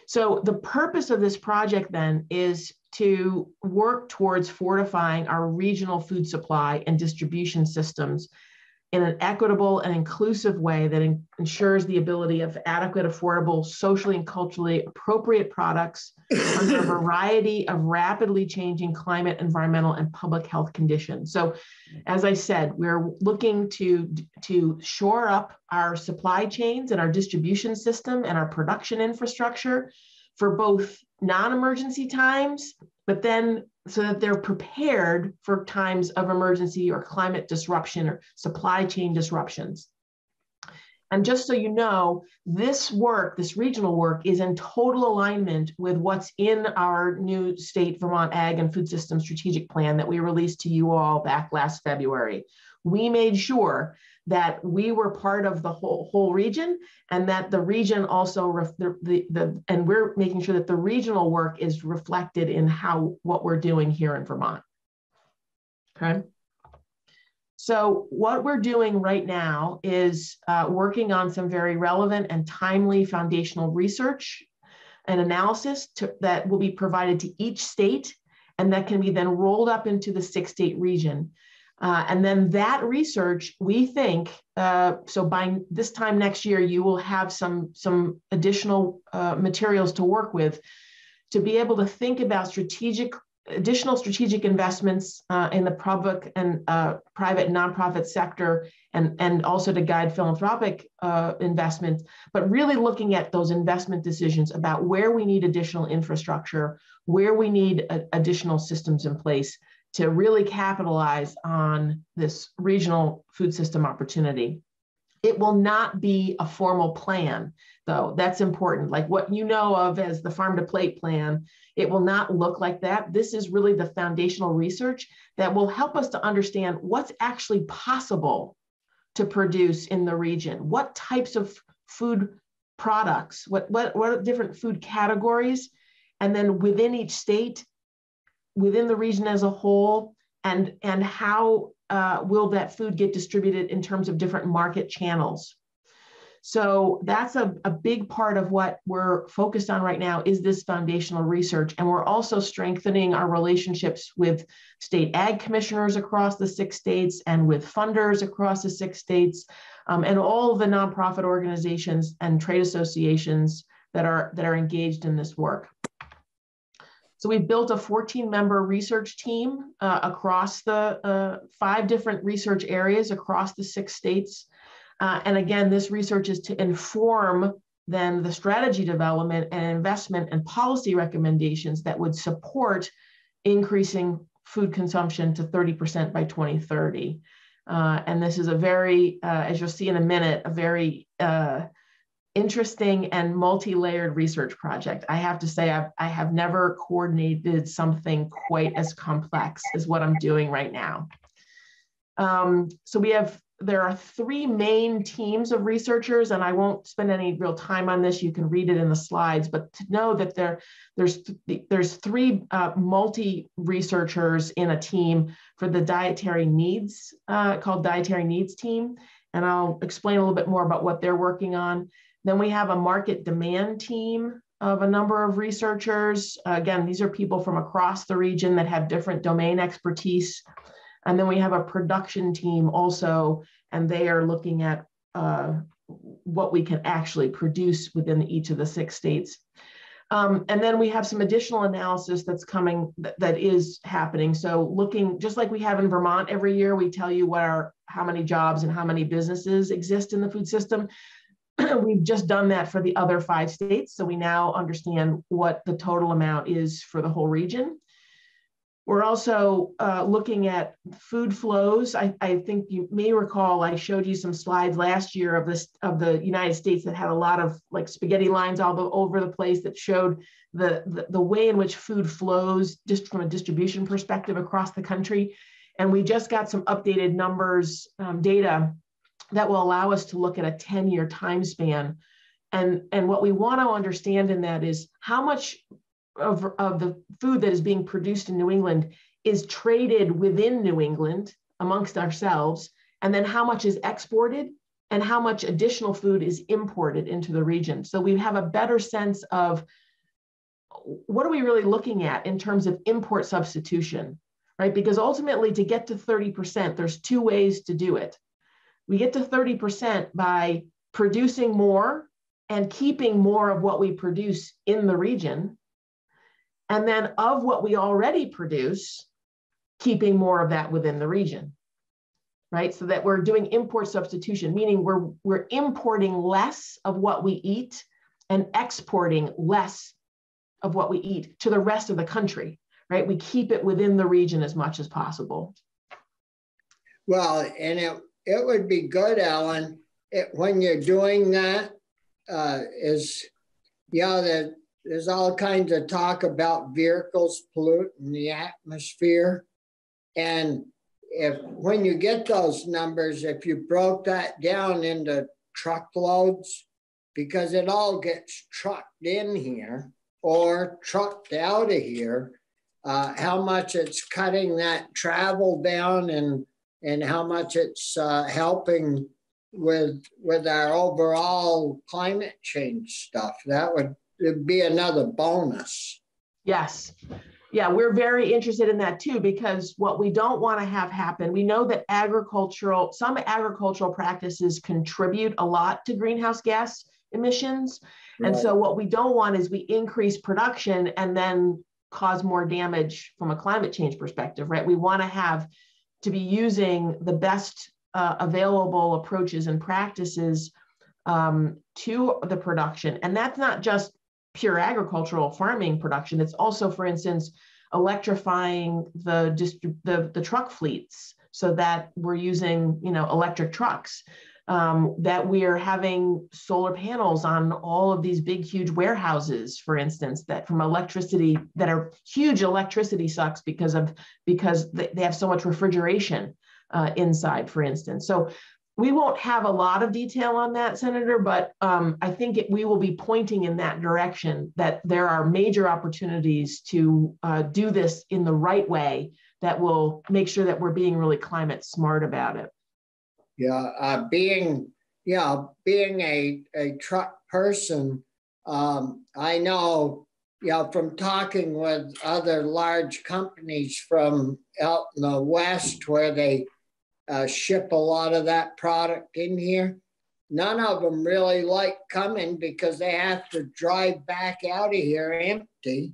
So the purpose of this project then is to work towards fortifying our regional food supply and distribution systems in an equitable and inclusive way that in, ensures the ability of adequate, affordable, socially and culturally appropriate products under a (coughs) variety of rapidly changing climate, environmental, and public health conditions. So, as I said, we're looking to, to shore up our supply chains and our distribution system and our production infrastructure for both non-emergency times, but then so that they're prepared for times of emergency or climate disruption or supply chain disruptions. And just so you know, this work, this regional work, is in total alignment with what's in our new state Vermont Ag and Food System Strategic Plan that we released to you all back last February. We made sure that we were part of the whole, whole region and that the region also ref, the, the, the and we're making sure that the regional work is reflected in how what we're doing here in Vermont. Okay. So what we're doing right now is uh, working on some very relevant and timely foundational research and analysis to, that will be provided to each state and that can be then rolled up into the six state region uh, and then that research, we think, uh, so by this time next year, you will have some, some additional uh, materials to work with to be able to think about strategic additional strategic investments uh, in the public and uh, private nonprofit sector and, and also to guide philanthropic uh, investments, but really looking at those investment decisions about where we need additional infrastructure, where we need a, additional systems in place to really capitalize on this regional food system opportunity. It will not be a formal plan, though. That's important. Like what you know of as the farm to plate plan, it will not look like that. This is really the foundational research that will help us to understand what's actually possible to produce in the region. What types of food products, what, what, what different food categories, and then within each state, within the region as a whole, and, and how uh, will that food get distributed in terms of different market channels? So that's a, a big part of what we're focused on right now is this foundational research. And we're also strengthening our relationships with state ag commissioners across the six states and with funders across the six states um, and all the nonprofit organizations and trade associations that are, that are engaged in this work. So we've built a 14 member research team uh, across the uh, five different research areas across the six states. Uh, and again, this research is to inform then the strategy development and investment and policy recommendations that would support increasing food consumption to 30% by 2030. Uh, and this is a very, uh, as you'll see in a minute, a very uh, interesting and multi-layered research project. I have to say, I've, I have never coordinated something quite as complex as what I'm doing right now. Um, so we have, there are three main teams of researchers, and I won't spend any real time on this. You can read it in the slides, but to know that there, there's, there's three uh, multi-researchers in a team for the dietary needs, uh, called dietary needs team. And I'll explain a little bit more about what they're working on. Then we have a market demand team of a number of researchers. Again, these are people from across the region that have different domain expertise. And then we have a production team also, and they are looking at uh, what we can actually produce within each of the six states. Um, and then we have some additional analysis that's coming th that is happening. So looking, just like we have in Vermont every year, we tell you what our how many jobs and how many businesses exist in the food system. (clears throat) We've just done that for the other five states. So we now understand what the total amount is for the whole region. We're also uh, looking at food flows. I, I, think you may recall I showed you some slides last year of this of the United States that had a lot of like spaghetti lines all over the place that showed the, the, the way in which food flows just from a distribution perspective across the country. And we just got some updated numbers, um, data that will allow us to look at a 10 year time span. And, and what we want to understand in that is how much of, of the food that is being produced in New England is traded within New England amongst ourselves, and then how much is exported and how much additional food is imported into the region. So we have a better sense of what are we really looking at in terms of import substitution, right? Because ultimately, to get to 30%, there's two ways to do it. We get to 30% by producing more and keeping more of what we produce in the region. And then of what we already produce, keeping more of that within the region. Right? So that we're doing import substitution, meaning we're, we're importing less of what we eat and exporting less of what we eat to the rest of the country. Right? We keep it within the region as much as possible.
Well, and it it would be good, Alan, it, when you're doing that, uh, is yeah, that there's all kinds of talk about vehicles polluting the atmosphere. And if when you get those numbers, if you broke that down into truckloads, because it all gets trucked in here or trucked out of here, uh, how much it's cutting that travel down and and how much it's uh, helping with with our overall climate change stuff. That would be another bonus.
Yes. Yeah, we're very interested in that too, because what we don't want to have happen, we know that agricultural, some agricultural practices contribute a lot to greenhouse gas emissions. Right. And so what we don't want is we increase production and then cause more damage from a climate change perspective, right? We want to have to be using the best uh, available approaches and practices um, to the production. And that's not just pure agricultural farming production. It's also, for instance, electrifying the, the, the truck fleets so that we're using, you know, electric trucks. Um, that we are having solar panels on all of these big, huge warehouses, for instance, that from electricity that are huge electricity sucks because of because they have so much refrigeration uh, inside, for instance. So we won't have a lot of detail on that, Senator, but um, I think it, we will be pointing in that direction that there are major opportunities to uh, do this in the right way that will make sure that we're being really climate smart about it.
Yeah, uh, being yeah, being a, a truck person, um, I know, yeah, from talking with other large companies from out in the West where they uh, ship a lot of that product in here. None of them really like coming because they have to drive back out of here empty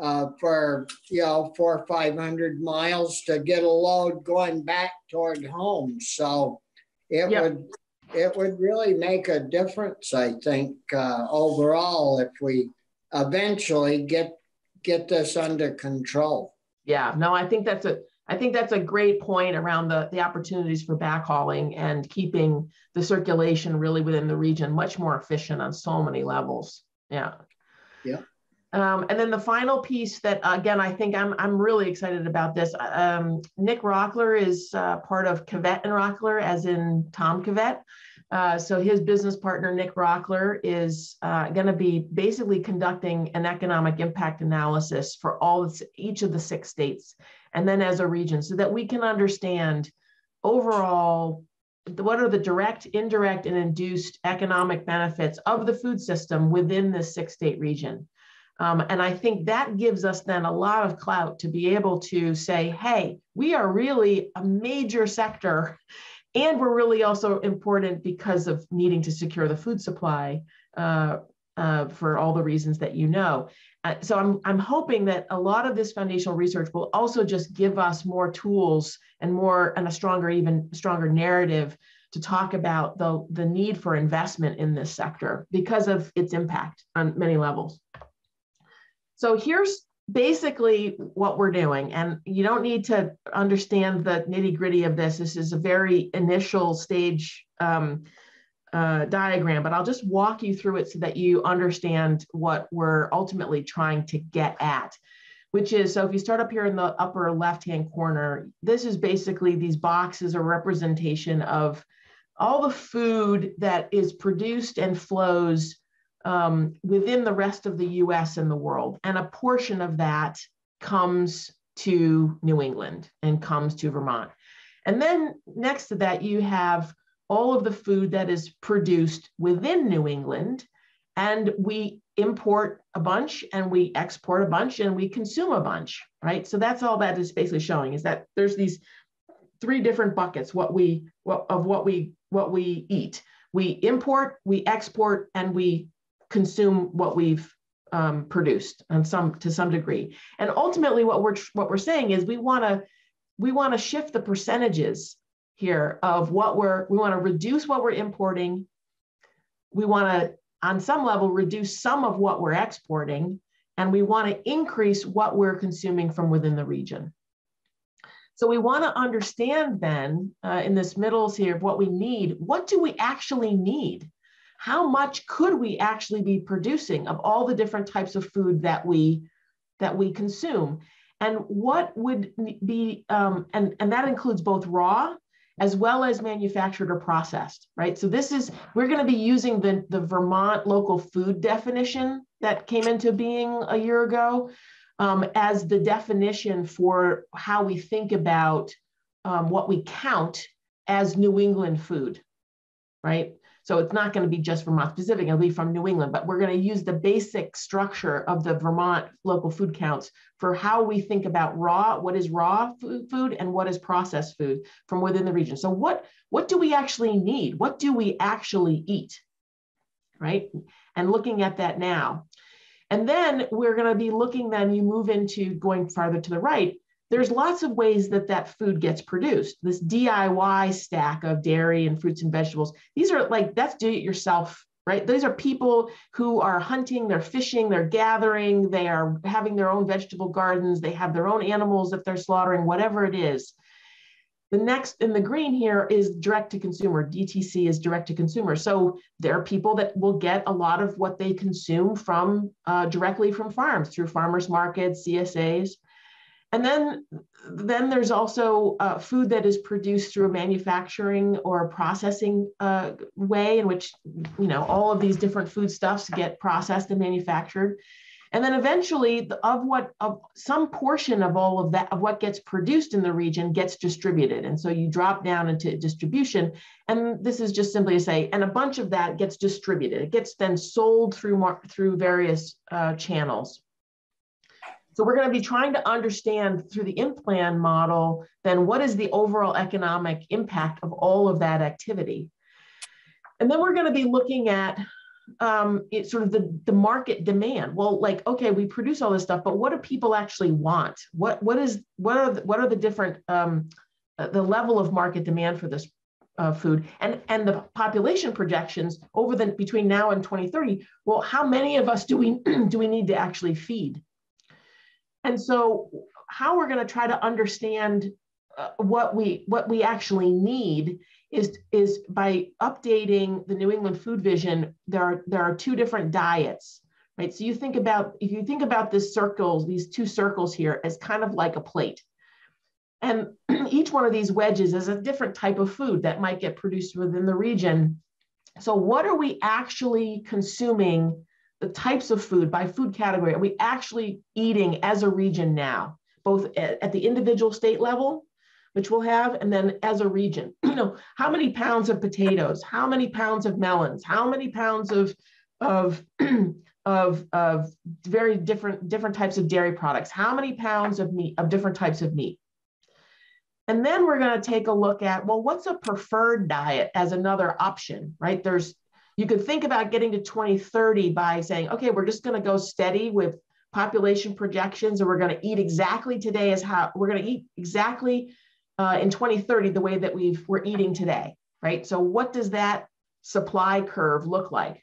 uh, for you know four or five hundred miles to get a load going back toward home. So it yep. would it would really make a difference, I think, uh, overall if we eventually get get this under control.
Yeah, no, I think that's a I think that's a great point around the, the opportunities for backhauling and keeping the circulation really within the region much more efficient on so many levels. Yeah.
Yeah.
Um, and then the final piece that, again, I think I'm, I'm really excited about this. Um, Nick Rockler is uh, part of Kavet and Rockler, as in Tom Kavet. Uh, so his business partner, Nick Rockler, is uh, going to be basically conducting an economic impact analysis for all each of the six states and then as a region so that we can understand overall what are the direct, indirect, and induced economic benefits of the food system within this six state region. Um, and I think that gives us then a lot of clout to be able to say, hey, we are really a major sector. (laughs) And we're really also important because of needing to secure the food supply uh, uh, for all the reasons that you know. Uh, so I'm, I'm hoping that a lot of this foundational research will also just give us more tools and more and a stronger, even stronger narrative to talk about the, the need for investment in this sector because of its impact on many levels. So here's basically what we're doing. And you don't need to understand the nitty gritty of this. This is a very initial stage um, uh, diagram, but I'll just walk you through it so that you understand what we're ultimately trying to get at, which is, so if you start up here in the upper left-hand corner, this is basically these boxes a representation of all the food that is produced and flows um, within the rest of the US and the world. And a portion of that comes to New England and comes to Vermont. And then next to that, you have all of the food that is produced within New England. And we import a bunch and we export a bunch and we consume a bunch, right? So that's all that is basically showing is that there's these three different buckets what we what, of what we what we eat. We import, we export, and we consume what we've um, produced on some to some degree. And ultimately, what we're what we're saying is we want to we want to shift the percentages here of what we're, we want to reduce what we're importing. We want to, on some level, reduce some of what we're exporting, and we want to increase what we're consuming from within the region. So we want to understand then uh, in this middles here of what we need, what do we actually need? How much could we actually be producing of all the different types of food that we that we consume? And what would be, um, and, and that includes both raw as well as manufactured or processed, right? So this is, we're gonna be using the, the Vermont local food definition that came into being a year ago um, as the definition for how we think about um, what we count as New England food, right? So it's not going to be just Vermont specific, it'll be from New England, but we're going to use the basic structure of the Vermont local food counts for how we think about raw, what is raw food and what is processed food from within the region. So what, what do we actually need? What do we actually eat? Right? And looking at that now. And then we're going to be looking, then you move into going farther to the right. There's lots of ways that that food gets produced. This DIY stack of dairy and fruits and vegetables, these are like, that's do it yourself, right? These are people who are hunting, they're fishing, they're gathering, they are having their own vegetable gardens, they have their own animals that they're slaughtering, whatever it is. The next in the green here is direct to consumer. DTC is direct to consumer. So there are people that will get a lot of what they consume from uh, directly from farms through farmers markets, CSAs. And then, then there's also uh, food that is produced through a manufacturing or processing uh, way in which, you know, all of these different foodstuffs get processed and manufactured. And then eventually of what of some portion of all of that of what gets produced in the region gets distributed. And so you drop down into distribution. And this is just simply to say, and a bunch of that gets distributed. It gets then sold through through various uh, channels. So we're going to be trying to understand through the IMPLAN model, then what is the overall economic impact of all of that activity? And then we're going to be looking at um, sort of the, the market demand. Well, like, okay, we produce all this stuff, but what do people actually want? What, what is, what are the, what are the different, um, uh, the level of market demand for this uh, food and, and the population projections over the, between now and 2030? Well, how many of us do we, (clears throat) do we need to actually feed? And so how we're going to try to understand uh, what we, what we actually need is, is by updating the New England Food Vision, there are, there are two different diets, right? So you think about, if you think about this circles, these two circles here as kind of like a plate. And (clears throat) each one of these wedges is a different type of food that might get produced within the region. So what are we actually consuming, the types of food by food category, are we actually eating as a region now, both at, at the individual state level which we'll have, and then as a region, (clears throat) you know, how many pounds of potatoes, how many pounds of melons, how many pounds of of (clears throat) of, of very different different types of dairy products, how many pounds of meat of different types of meat. And then we're going to take a look at well, what's a preferred diet as another option, right? There's you could think about getting to 2030 by saying, okay, we're just going to go steady with population projections, and we're going to eat exactly today as how we're going to eat exactly uh, in 2030 the way that we've we're eating today, right? So what does that supply curve look like?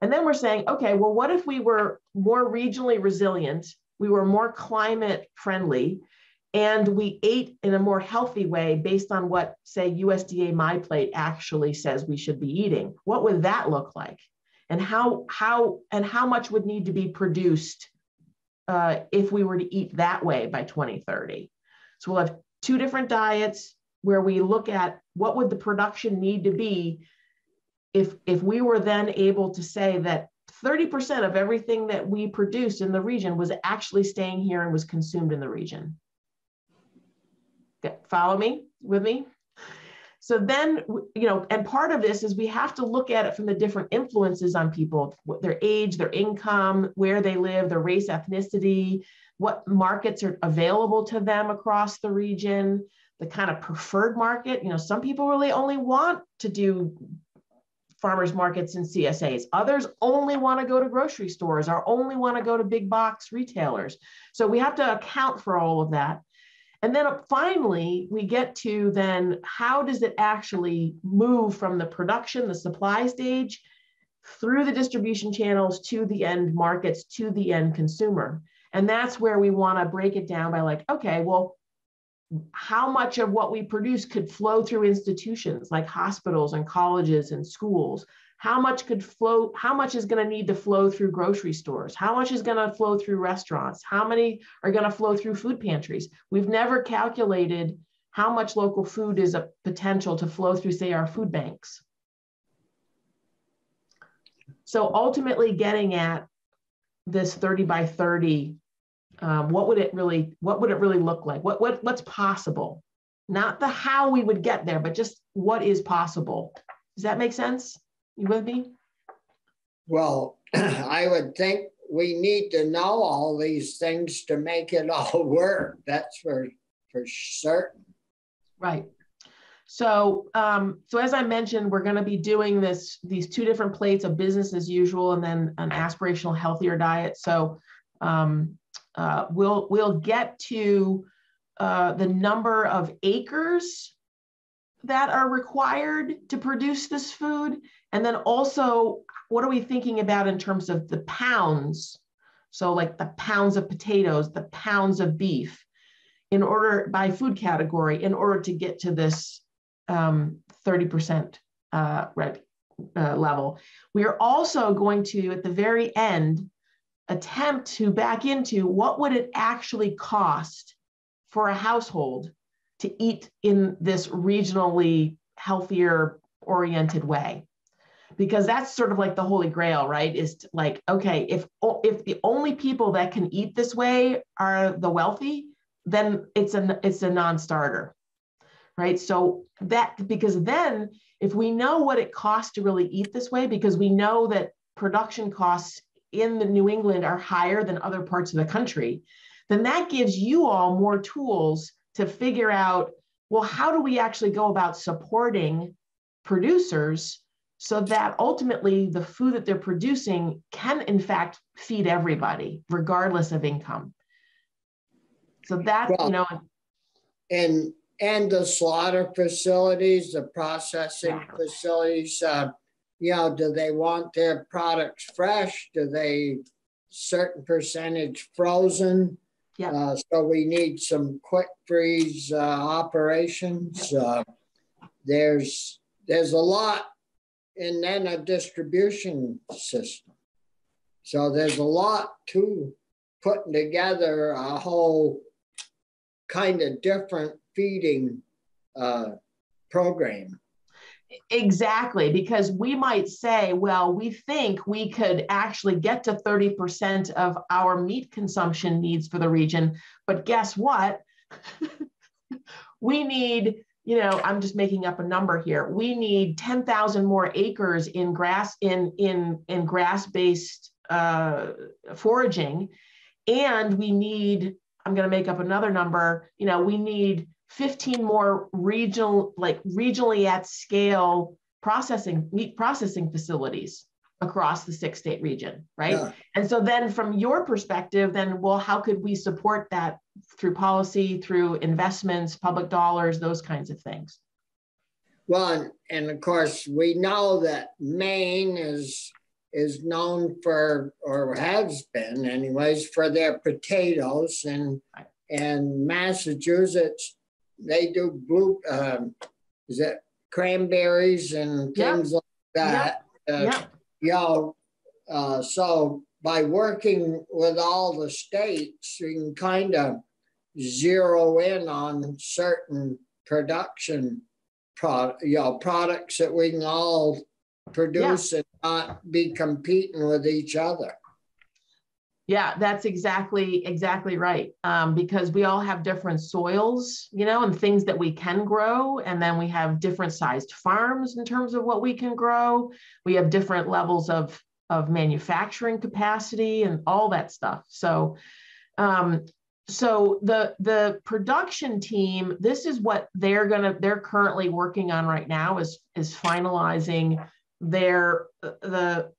And then we're saying, okay, well, what if we were more regionally resilient, we were more climate friendly, and we ate in a more healthy way based on what, say, USDA MyPlate actually says we should be eating? What would that look like? And how how and how much would need to be produced uh, if we were to eat that way by 2030? So we'll have two different diets where we look at what would the production need to be if if we were then able to say that 30% of everything that we produced in the region was actually staying here and was consumed in the region. Follow me with me? So then, you know, and part of this is we have to look at it from the different influences on people, their age, their income, where they live, their race, ethnicity, what markets are available to them across the region, the kind of preferred market. You know, some people really only want to do farmers markets and CSAs. Others only want to go to grocery stores or only want to go to big box retailers. So we have to account for all of that. And then uh, finally, we get to then how does it actually move from the production, the supply stage, through the distribution channels to the end markets, to the end consumer. And that's where we want to break it down by like, okay, well, how much of what we produce could flow through institutions like hospitals and colleges and schools? How much could flow? How much is going to need to flow through grocery stores? How much is going to flow through restaurants? How many are going to flow through food pantries? We've never calculated how much local food is a potential to flow through, say, our food banks. So ultimately getting at this 30 by 30 um, what would it really what would it really look like what what what's possible not the how we would get there but just what is possible does that make sense you with me?
Well (clears throat) i would think we need to know all these things to make it (laughs) all work that's for for certain.
Right. So, um, so as I mentioned, we're going to be doing this these two different plates of business as usual, and then an aspirational healthier diet. So, um, uh, we'll we'll get to uh, the number of acres that are required to produce this food, and then also what are we thinking about in terms of the pounds? So, like the pounds of potatoes, the pounds of beef, in order by food category, in order to get to this um, 30% uh, red, uh, level. We are also going to, at the very end, attempt to back into what would it actually cost for a household to eat in this regionally healthier oriented way because that's sort of like the holy grail right is to like okay if if the only people that can eat this way are the wealthy then it's a it's a non-starter right? So that, because then if we know what it costs to really eat this way, because we know that production costs in the New England are higher than other parts of the country, then that gives you all more tools to figure out, well, how do we actually go about supporting producers so that ultimately the food that they're producing can in fact feed everybody regardless of income so that well, you know
and and the slaughter facilities, the processing facilities. Uh, you know, do they want their products fresh? Do they certain percentage frozen?
Yeah.
Uh, so we need some quick freeze uh, operations. Uh, there's there's a lot, and then a distribution system. So there's a lot to putting together a whole kind of different feeding uh, program.
Exactly, because we might say, well, we think we could actually get to 30% of our meat consumption needs for the region. But guess what? (laughs) we need, you know, I'm just making up a number here. We need 10,000 more acres in grass in in in grass-based uh, foraging, and we need. I'm going to make up another number. You know, we need 15 more regional, like regionally at scale processing, meat processing facilities across the six state region, right? Yeah. And so then from your perspective, then, well, how could we support that through policy, through investments, public dollars, those kinds of things?
Well, and of course, we know that Maine is is known for, or has been, anyways, for their potatoes, and and Massachusetts they do blue, um, is that cranberries and things like that. Uh,
yeah.
You know, uh, so by working with all the states, you can kind of zero in on certain production product, you know, products that we can all produce yeah. and not be competing with each other.
Yeah, that's exactly exactly right. Um, because we all have different soils, you know, and things that we can grow, and then we have different sized farms in terms of what we can grow. We have different levels of of manufacturing capacity and all that stuff. So, um, so the the production team, this is what they're gonna they're currently working on right now is is finalizing their the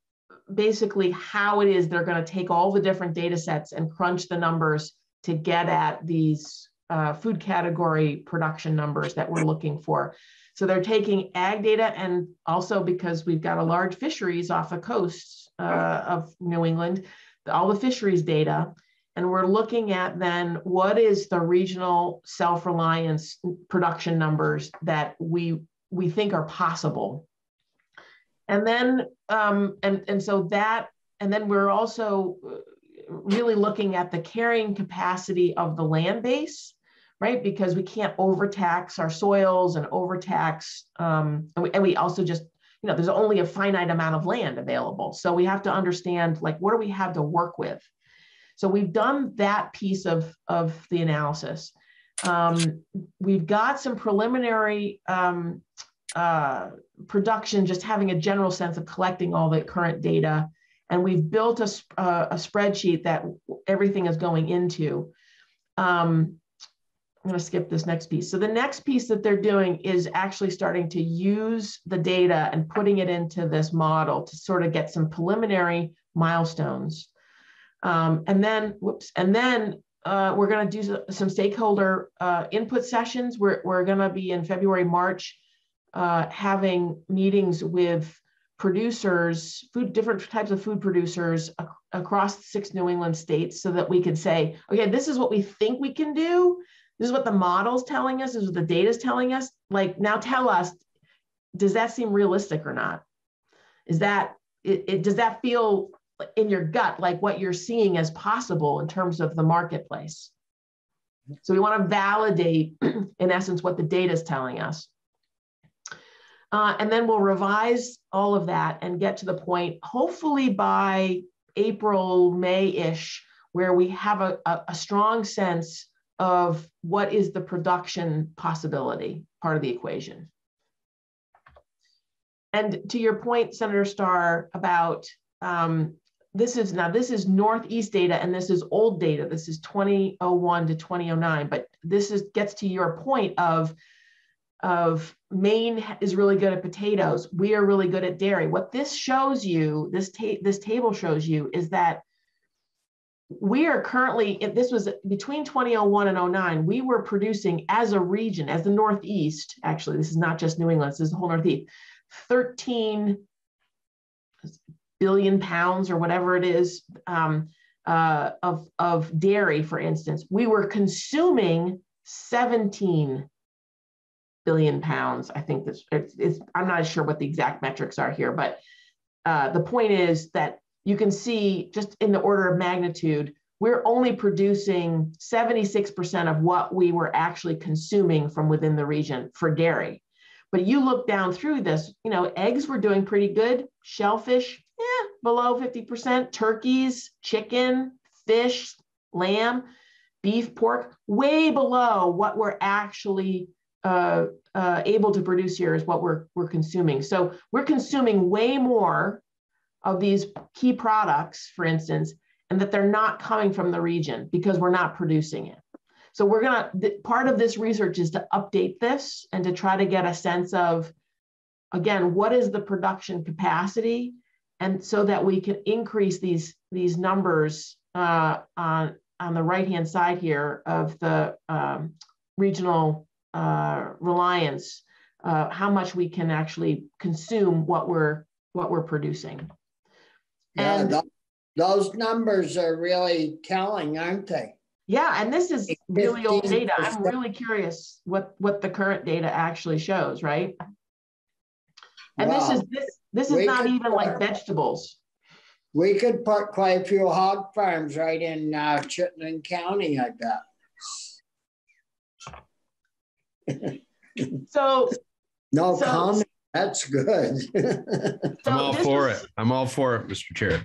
basically how it is they're going to take all the different data sets and crunch the numbers to get at these uh, food category production numbers that we're looking for. So they're taking ag data and also because we've got a large fisheries off the coast uh, of New England, all the fisheries data, and we're looking at then what is the regional self-reliance production numbers that we we think are possible and then um, and and so that and then we're also uh, really looking at the carrying capacity of the land base right? Because we can't overtax our soils and overtax um, and, we, and we also just you know there's only a finite amount of land available. So we have to understand like what do we have to work with? So we've done that piece of of the analysis. Um, we've got some preliminary um, uh, production, just having a general sense of collecting all the current data. And we've built a, uh, a spreadsheet that everything is going into. Um, I'm going to skip this next piece. So the next piece that they're doing is actually starting to use the data and putting it into this model to sort of get some preliminary milestones. Um, and then, whoops, and then uh, we're going to do some stakeholder uh, input sessions. We're, we're going to be in February, March, uh, having meetings with producers, food, different types of food producers ac across six New England states so that we could say, okay, this is what we think we can do. This is what the model's telling us. This is what the data's telling us. Like now tell us, does that seem realistic or not? Is that, it, it does that feel in your gut like what you're seeing as possible in terms of the marketplace? So we want to validate, (clears throat) in essence, what the data is telling us. Uh, and then we'll revise all of that and get to the point, hopefully by April, May-ish, where we have a, a, a strong sense of what is the production possibility part of the equation. And to your point, Senator Starr, about um, this is now this is Northeast data and this is old data. This is 2001 to 2009, but this is gets to your point of of Maine is really good at potatoes. We are really good at dairy. What this shows you, this, ta this table shows you, is that we are currently, this was between 2001 and 09, we were producing as a region, as the Northeast, actually, this is not just New England, this is the whole Northeast, 13 billion pounds or whatever it is um, uh, of, of dairy, for instance. We were consuming 17 billion pounds. I think this it's, it's, I'm not sure what the exact metrics are here, but uh, the point is that you can see just in the order of magnitude, we're only producing 76% of what we were actually consuming from within the region for dairy. But you look down through this, you know, eggs were doing pretty good, shellfish, yeah, below 50%, turkeys, chicken, fish, lamb, beef, pork, way below what we're actually uh, uh, able to produce here is what we're, we're consuming. So we're consuming way more of these key products, for instance, and that they're not coming from the region because we're not producing it. So we're gonna, part of this research is to update this and to try to get a sense of, again, what is the production capacity? And so that we can increase these, these numbers uh, on, on the right-hand side here of the um, regional uh, reliance, uh, how much we can actually consume what we're, what we're producing.
Yeah, and th those numbers are really telling, aren't they?
Yeah, and this is really old data. I'm really curious what what the current data actually shows, right? And this is this this is not even like vegetables.
We could put quite a few hog farms right in uh, Chittenden County, I
bet. So
no so, comment that's good. (laughs)
I'm all for is, it. I'm all for it, Mr. Chair.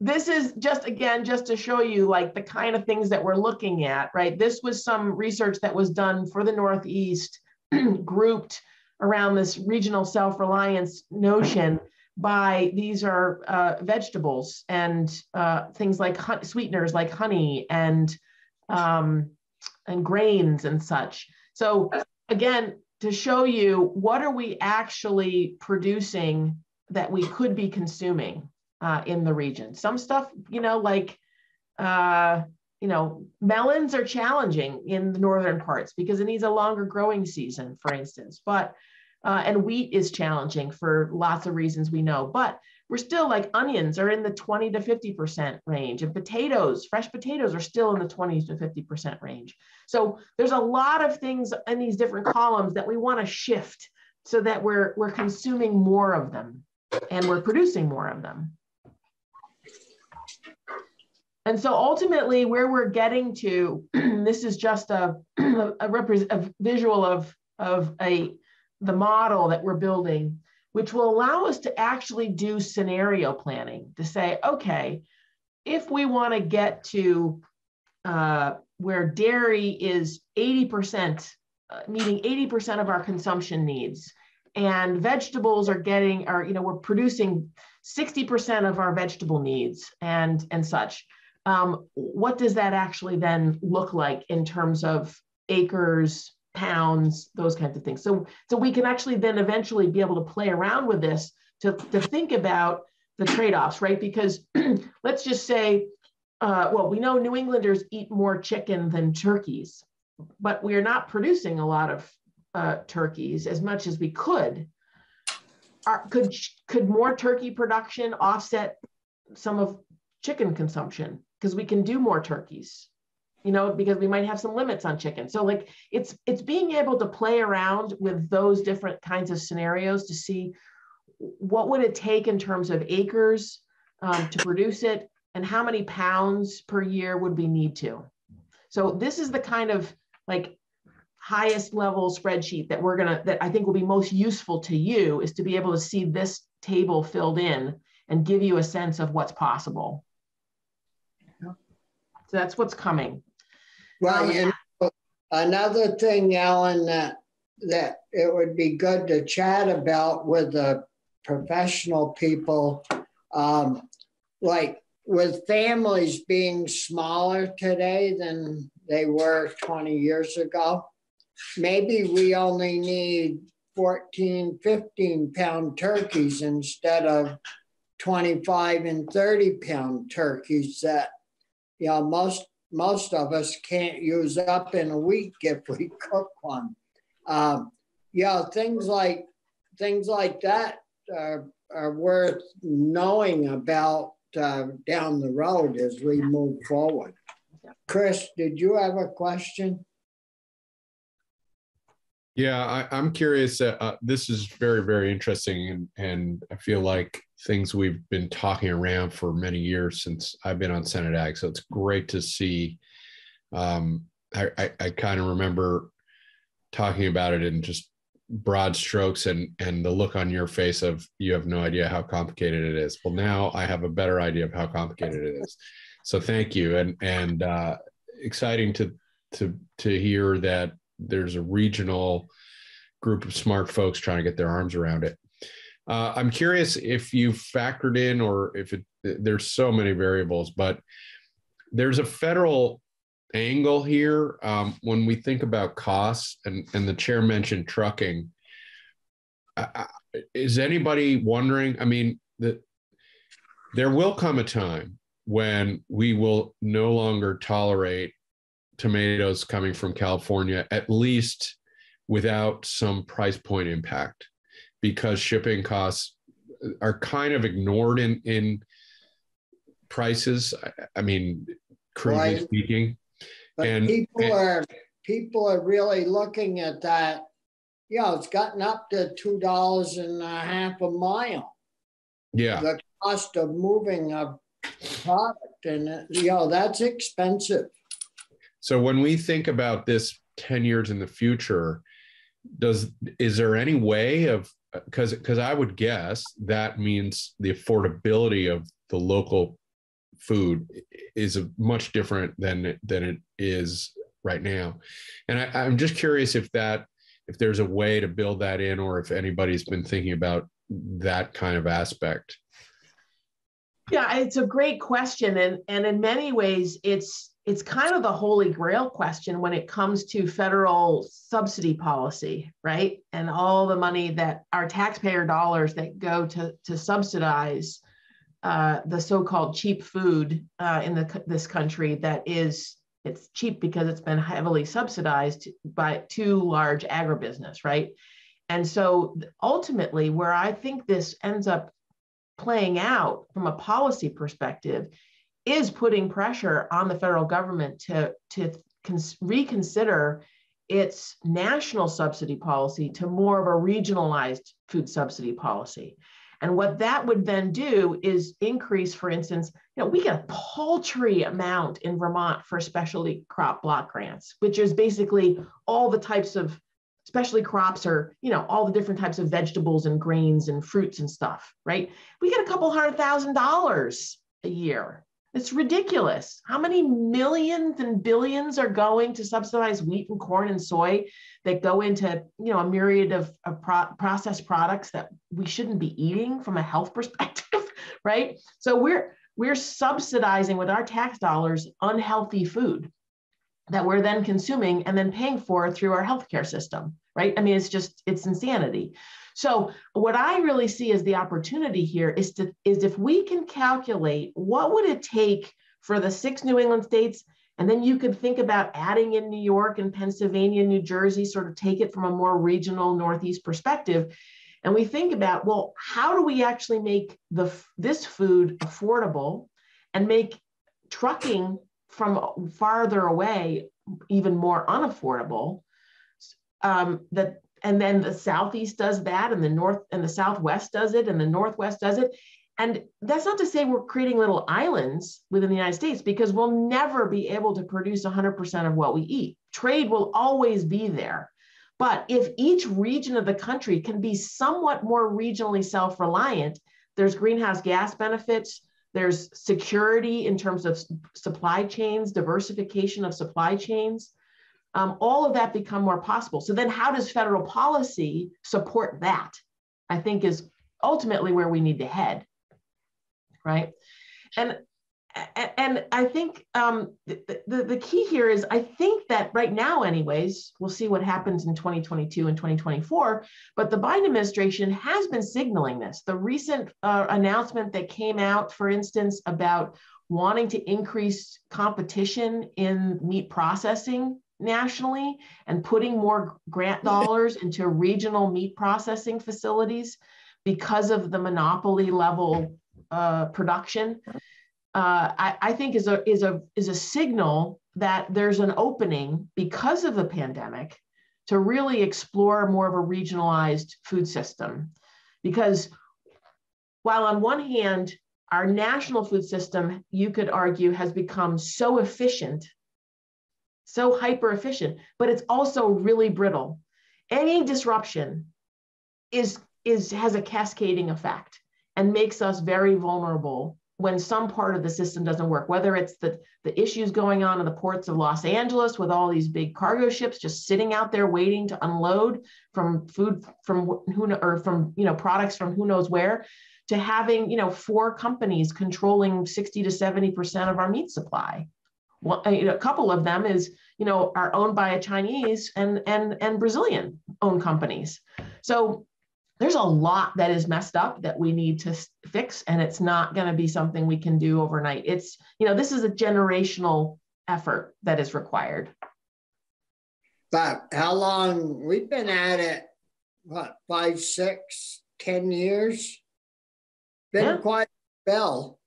This is just, again, just to show you like the kind of things that we're looking at, right? This was some research that was done for the Northeast, (clears throat) grouped around this regional self-reliance notion by these are uh, vegetables and uh, things like sweeteners like honey and um, and grains and such. So again, to show you what are we actually producing that we could be consuming uh, in the region. Some stuff, you know, like, uh, you know, melons are challenging in the northern parts because it needs a longer growing season, for instance. But uh, and wheat is challenging for lots of reasons we know. But we're still like onions are in the 20 to 50% range and potatoes, fresh potatoes are still in the 20 to 50% range. So there's a lot of things in these different columns that we want to shift so that we're, we're consuming more of them and we're producing more of them. And so ultimately where we're getting to, (clears throat) this is just a, (clears throat) a, a visual of, of a, the model that we're building which will allow us to actually do scenario planning to say, okay, if we want to get to uh, where dairy is 80%, uh, meeting 80% of our consumption needs, and vegetables are getting, are, you know, we're producing 60% of our vegetable needs and, and such. um, what does that actually then look like in terms of acres, pounds, those kinds of things. So, so we can actually then eventually be able to play around with this to, to think about the trade-offs, right? Because (clears throat) let's just say, uh, well, we know New Englanders eat more chicken than turkeys, but we are not producing a lot of uh, turkeys as much as we could. Are, could could more turkey production offset some of chicken consumption because we can do more turkeys you know because we might have some limits on chicken. So like it's it's being able to play around with those different kinds of scenarios to see what would it take in terms of acres um, to produce it and how many pounds per year would we need to. So this is the kind of like highest level spreadsheet that we're gonna that i think will be most useful to you is to be able to see this table filled in and give you a sense of what's possible. So that's what's coming
well, you know, another thing, Ellen, that that it would be good to chat about with the professional people, um, like with families being smaller today than they were 20 years ago. Maybe we only need 14, 15 pound turkeys instead of 25 and 30 pound turkeys that, you know, most most of us can't use up in a week if we (laughs) cook one. Um, yeah, things like things like that are, are worth knowing about uh, down the road as we move forward. Chris, did you have a question?
Yeah, I, am curious. Uh, uh, this is very, very interesting, and and I feel like things we've been talking around for many years since I've been on Senate Ag. So it's great to see. Um, I, I, I kind of remember talking about it in just broad strokes and and the look on your face of you have no idea how complicated it is. Well, now I have a better idea of how complicated it is. So thank you, and and uh, exciting to to to hear that there's a regional group of smart folks trying to get their arms around it. Uh, I'm curious if you've factored in, or if it, there's so many variables, but there's a federal angle here um, when we think about costs, and, and the chair mentioned trucking. Uh, is anybody wondering? I mean, that there will come a time when we will no longer tolerate tomatoes coming from California, at least without some price point impact, because shipping costs are kind of ignored in in prices. I, I mean, crudely speaking,
but and people and, are people are really looking at that. You know, it's gotten up to two dollars and a half a mile.
Yeah,
the cost of moving a product, and uh, you know that's expensive.
So when we think about this 10 years in the future, does is there any way of because because I would guess that means the affordability of the local food is much different than than it is right now, and I, I'm just curious if that if there's a way to build that in, or if anybody's been thinking about that kind of aspect.
Yeah, it's a great question, and and in many ways, it's it's kind of the holy grail question when it comes to federal subsidy policy, right? And all the money that our taxpayer dollars that go to, to subsidize uh, the so-called cheap food uh, in the, this country that is it's cheap because it's been heavily subsidized by too large agribusiness, right? And so ultimately, where I think this ends up playing out from a policy perspective is putting pressure on the federal government to, to cons- reconsider its national subsidy policy to more of a regionalized food subsidy policy. And what that would then do is increase, for instance, you know, we get a paltry amount in Vermont for specialty crop block grants, which is basically all the types of specialty crops or, you know, all the different types of vegetables and grains and fruits and stuff, right? We get a couple hundred thousand dollars a year it's ridiculous. How many millions and billions are going to subsidize wheat and corn and soy that go into, you know, a myriad of, of pro- processed products that we shouldn't be eating from a health (laughs) perspective, right? So we're we're subsidizing with our tax dollars unhealthy food that we're then consuming and then paying for through our healthcare system, right? I mean, it's just, it's insanity. So what I really see as the opportunity here is to is if we can calculate what would it take for the six New England states, and then you could think about adding in New York and Pennsylvania, New Jersey, sort of take it from a more regional Northeast perspective. And we think about, well, how do we actually make the this food affordable and make trucking from farther away even more unaffordable? Um, that and then the southeast does that and the north and the southwest does it and the northwest does it. And that's not to say we're creating little islands within the united states because we'll never be able to produce 100% of what we eat. Trade will always be there. But if each region of the country can be somewhat more regionally self-reliant there's greenhouse gas benefits there's security in terms of supply chains diversification of supply chains um, all of that become more possible. So then how does federal policy support that? I think is ultimately where we need to head, right? And and I think um, the, the, the key here is I think that right now, anyways, we'll see what happens in 2022 and 2024. But the Biden administration has been signaling this. The recent uh, announcement that came out, for instance, about wanting to increase competition in meat processing nationally and putting more grant (laughs) dollars into regional meat processing facilities because of the monopoly level uh, production, uh, I, I, think is a is a is a signal that there's an opening because of the pandemic to really explore more of a regionalized food system. Because while on one hand, our national food system, you could argue, has become so efficient so hyper efficient, but it's also really brittle. Any disruption is, is has a cascading effect and makes us very vulnerable when some part of the system doesn't work, whether it's the, the issues going on in the ports of Los Angeles with all these big cargo ships just sitting out there waiting to unload from food from who or from you know products from who knows where, to having you know four companies controlling 60 to 70 percent of our meat supply. One, a couple of them is you know, are owned by a Chinese and and and Brazilian owned companies. So there's a lot that is messed up that we need to fix, and it's not going to be something we can do overnight. It's you know, this is a generational effort that is required.
But how long we've been at it? What five, six, ten years? Been yeah. quite a spell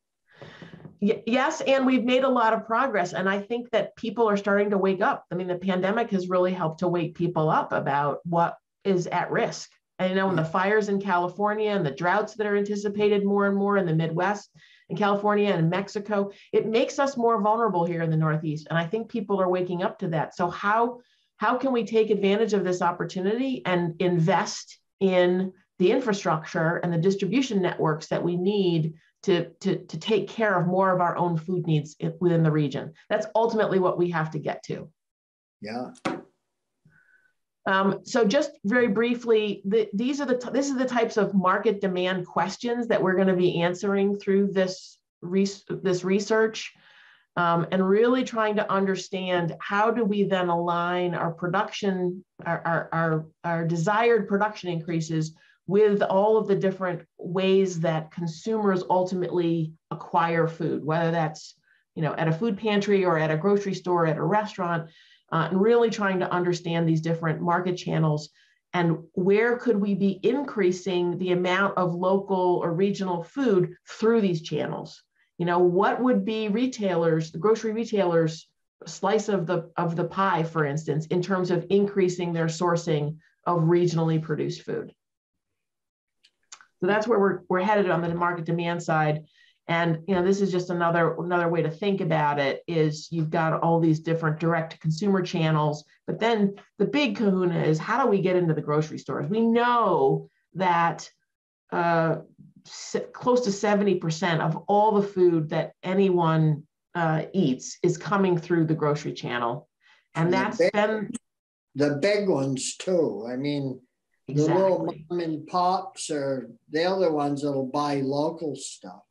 yes, and we've made a lot of progress. And I think that people are starting to wake up. I mean, the pandemic has really helped to wake people up about what is at risk. And you know, in the fires in California and the droughts that are anticipated more and more in the Midwest in California and Mexico, it makes us more vulnerable here in the Northeast. And I think people are waking up to that. So how how can we take advantage of this opportunity and invest in the infrastructure and the distribution networks that we need to, to, to take care of more of our own food needs within the region. That's ultimately what we have to get to.
Yeah.
Um, so just very briefly, the, these are the this is the types of market demand questions that we're going to be answering through this res this research, um, and really trying to understand how do we then align our production, our, our, our, our desired production increases with all of the different ways that consumers ultimately acquire food, whether that's you know at a food pantry or at a grocery store, at a restaurant, uh, and really trying to understand these different market channels. And where could we be increasing the amount of local or regional food through these channels? You know what would be retailers the grocery retailers slice of the of the pie for instance in terms of increasing their sourcing of regionally produced food so that's where we're, we're headed on the market demand side. And you know, this is just another another way to think about it is you've got all these different direct to consumer channels, but then the big kahuna is how do we get into the grocery stores? We know that uh, close to 70% of all the food that anyone uh, eats is coming through the grocery channel. And that's the big, been
the big ones too. I mean, Exactly. The little mom and pops are the other ones that'll buy local stuff.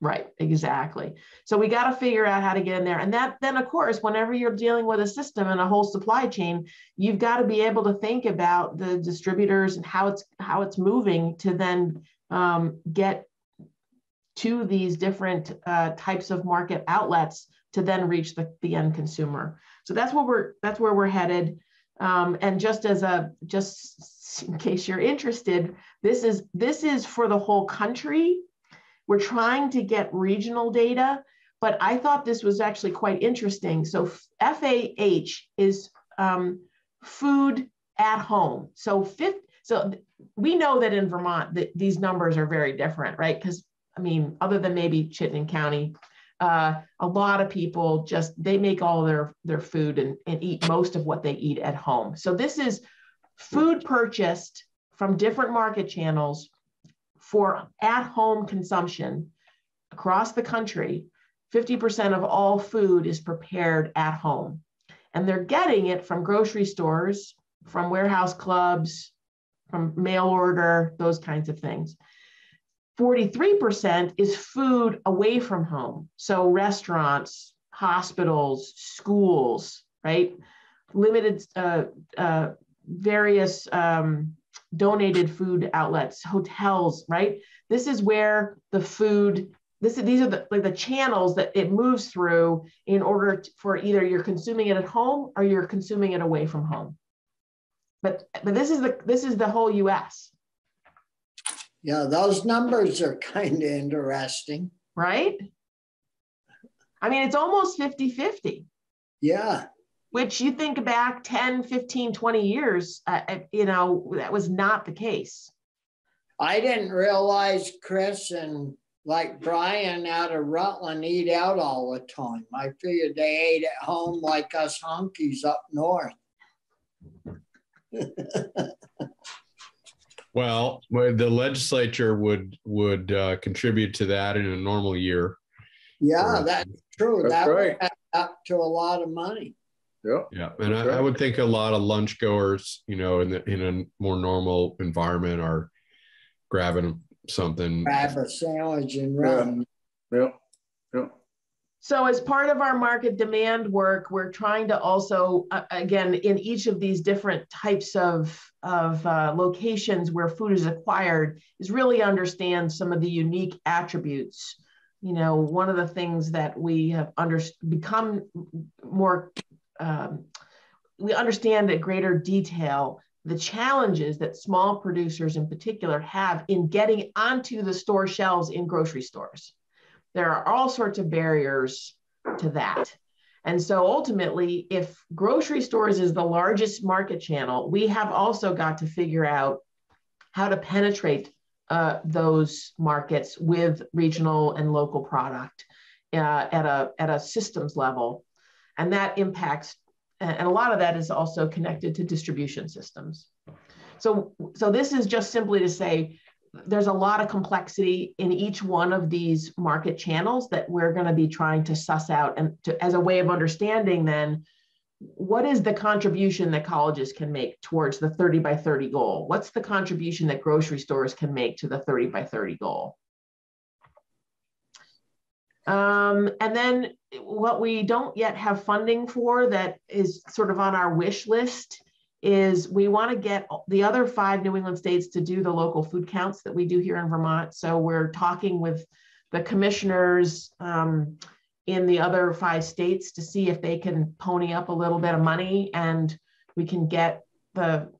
Right, exactly. So we got to figure out how to get in there. And that then of course, whenever you're dealing with a system and a whole supply chain, you've got to be able to think about the distributors and how it's how it's moving to then um, get to these different uh, types of market outlets to then reach the, the end consumer. So that's what we're that's where we're headed. Um, and just as a just (laughs) in case you're interested, this is this is for the whole country we're trying to get regional data, but I thought this was actually quite interesting. So FAH is um, food at home. So fifth, so we know that in Vermont that these numbers are very different, right? Because I mean, other than maybe Chittenden County, uh, a lot of people just they make all their their food and, and eat most of what they eat at home. So this is food purchased from different market channels for at home consumption across the country, 50% of all food is prepared at home. And they're getting it from grocery stores, from warehouse clubs, from mail order, those kinds of things. 43% is food away from home. So restaurants, hospitals, schools, right? Limited, uh, uh, various um, donated food outlets, hotels, right? This is where the food, this these are the like the channels that it moves through in order to, for either you're consuming it at home or you're consuming it away from home. But but this is the this is the whole US.
Yeah, those numbers are kind of interesting.
Right? I mean, it's almost 50 50.
Yeah
which you think back 10, 15, 20 years, uh, uh, you know, that was not the case.
I didn't realize Chris and like Brian out of Rutland eat out all the time. I figured they ate at home like us honkies up north. (laughs)
well, the legislature would would uh, contribute to that in a normal year.
Yeah, that's true.
That's
that
right.
would add up to a lot of money.
Yeah.
Yeah. And I, I, would think a lot of lunch goers, you know, in the, in a more normal environment are grabbing something.
Grab a sandwich and run.
Yeah. yeah. yeah.
So as part of our market demand work, we're trying to also, uh, again, in each of these different types of, of uh, locations where food is acquired, is really understand some of the unique attributes. You know, one of the things that we have under, become more um, we understand at greater detail the challenges that small producers in particular have in getting onto the store shelves in grocery stores. There are all sorts of barriers to that. And so ultimately, if grocery stores is the largest market channel, we have also got to figure out how to penetrate uh, those markets with regional and local product uh, at, a, at a systems level and that impacts and a lot of that is also connected to distribution systems. So so this is just simply to say there's a lot of complexity in each one of these market channels that we're going to be trying to suss out and to, as a way of understanding then what is the contribution that colleges can make towards the 30 by 30 goal? What's the contribution that grocery stores can make to the 30 by 30 goal um, and then what we don't yet have funding for that is sort of on our wish list is we want to get the other five New England states to do the local food counts that we do here in Vermont. So we're talking with the commissioners um, in the other five states to see if they can pony up a little bit of money and we can get the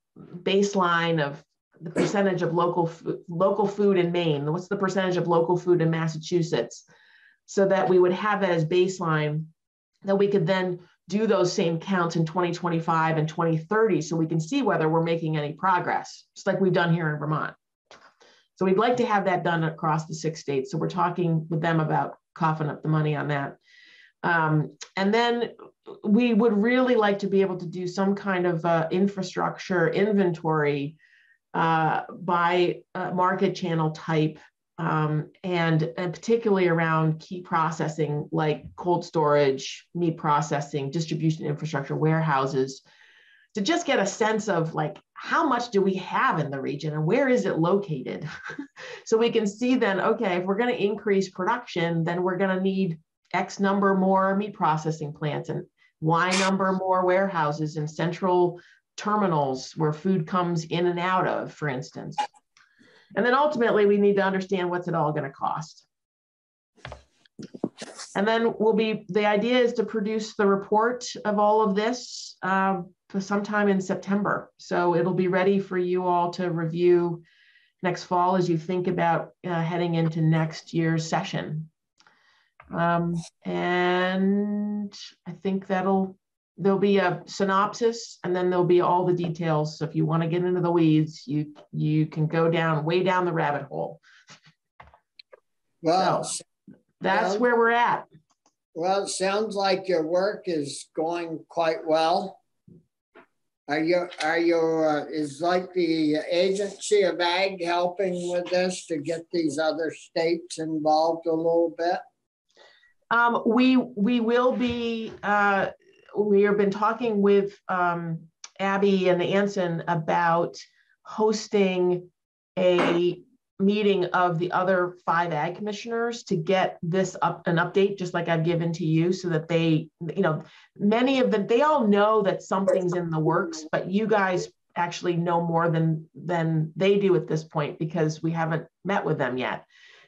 baseline of the percentage of local local food in Maine. What's the percentage of local food in Massachusetts? So that we would have that as baseline that we could then do those same counts in 2025 and 2030 so we can see whether we're making any progress, just like we've done here in Vermont. So we'd like to have that done across the six states. So we're talking with them about coughing up the money on that. Um, and then we would really like to be able to do some kind of uh, infrastructure inventory uh, by uh, market channel type um, and, and particularly around key processing like cold storage, meat processing, distribution infrastructure, warehouses, to just get a sense of like how much do we have in the region and where is it located? (laughs) So we can see then okay if we're going to increase production then we're going to need x number more meat processing plants and y number more warehouses and central terminals where food comes in and out of for instance and then ultimately we need to understand what's it all going to cost and then we'll be, the idea is to produce the report of all of this uh, sometime in September. So it'll be ready for you all to review next fall as you think about uh, heading into next year's session. Um, and I think that'll, there'll be a synopsis and then there'll be all the details. So if you want to get into the weeds, you, you can go down way down the rabbit hole.
Well,
so, that's well, where we're at.
Well, it sounds like your work is going quite well. Are you, are you, uh, is like the agency of ag helping with this to get these other states involved a little bit?
Um, we, we will be, uh, we have been talking with um, Abby and Anson about hosting a meeting of the other five ag commissioners to get this up an update just like i've given to you so that they you know many of them they all know that something's in the works but you guys actually know more than than they do at this point because we haven't met with them yet.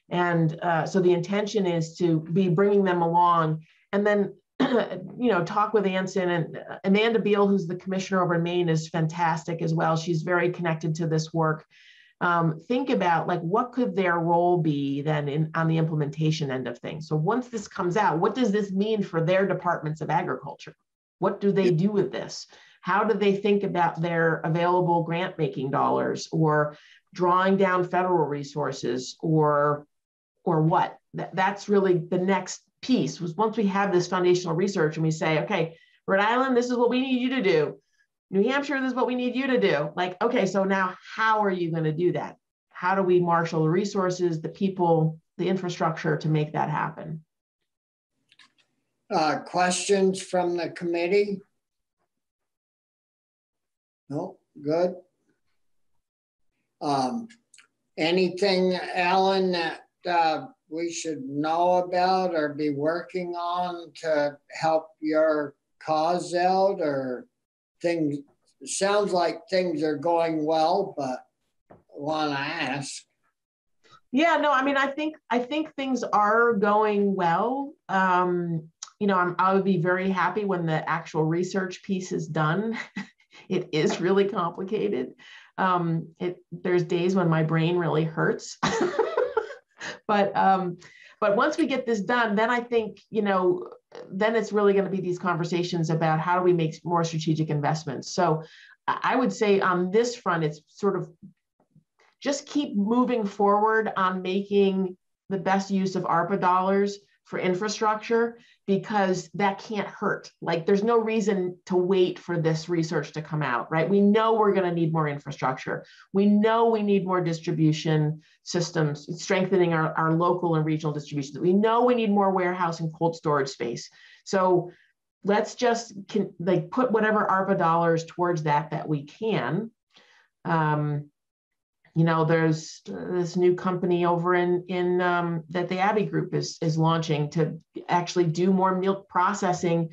And uh, so the intention is to be bringing them along. And then (clears throat) you know talk with anson and uh, amanda beal who's the commissioner over in maine is fantastic as well she's very connected to this work um, think about like what could their role be then in on the implementation end of things. So once this comes out, what does this mean for their departments of agriculture? What do they do with this? How do they think about their available grant making dollars or drawing down federal resources or or what? That, that's really the next piece was once we have this foundational research and we say, okay, Rhode Island, this is what we need you to do. New Hampshire, this is what we need you to do. Like, okay, so now how are you going to do that? How do we marshal the resources, the people, the infrastructure to make that happen?
Uh, questions from the committee? No, good. Um, anything, Alan, that uh, we should know about or be working on to help your cause out or things, sounds like things are going well, but want to ask.
Yeah, no, I mean, I think I think things are going well. Um, you know, I'm, I would be very happy when the actual research piece is done. (laughs) it is really complicated. Um, it there's days when my brain really hurts, (laughs) (laughs) but um, but once we get this done, then I think you know then it's really going to be these conversations about how do we make more strategic investments. So I would say on this front, it's sort of just keep moving forward on making the best use of ARPA dollars for infrastructure because that can't hurt. Like there's no reason to wait for this research to come out, right? We know we're going to need more infrastructure. We know we need more distribution systems, strengthening our, our local and regional distribution. We know we need more warehouse and cold storage space. So let's just can, like put whatever ARPA dollars towards that that we can. Um, you know, there's this new company over in in um, that the Abbey Group is is launching to actually do more milk processing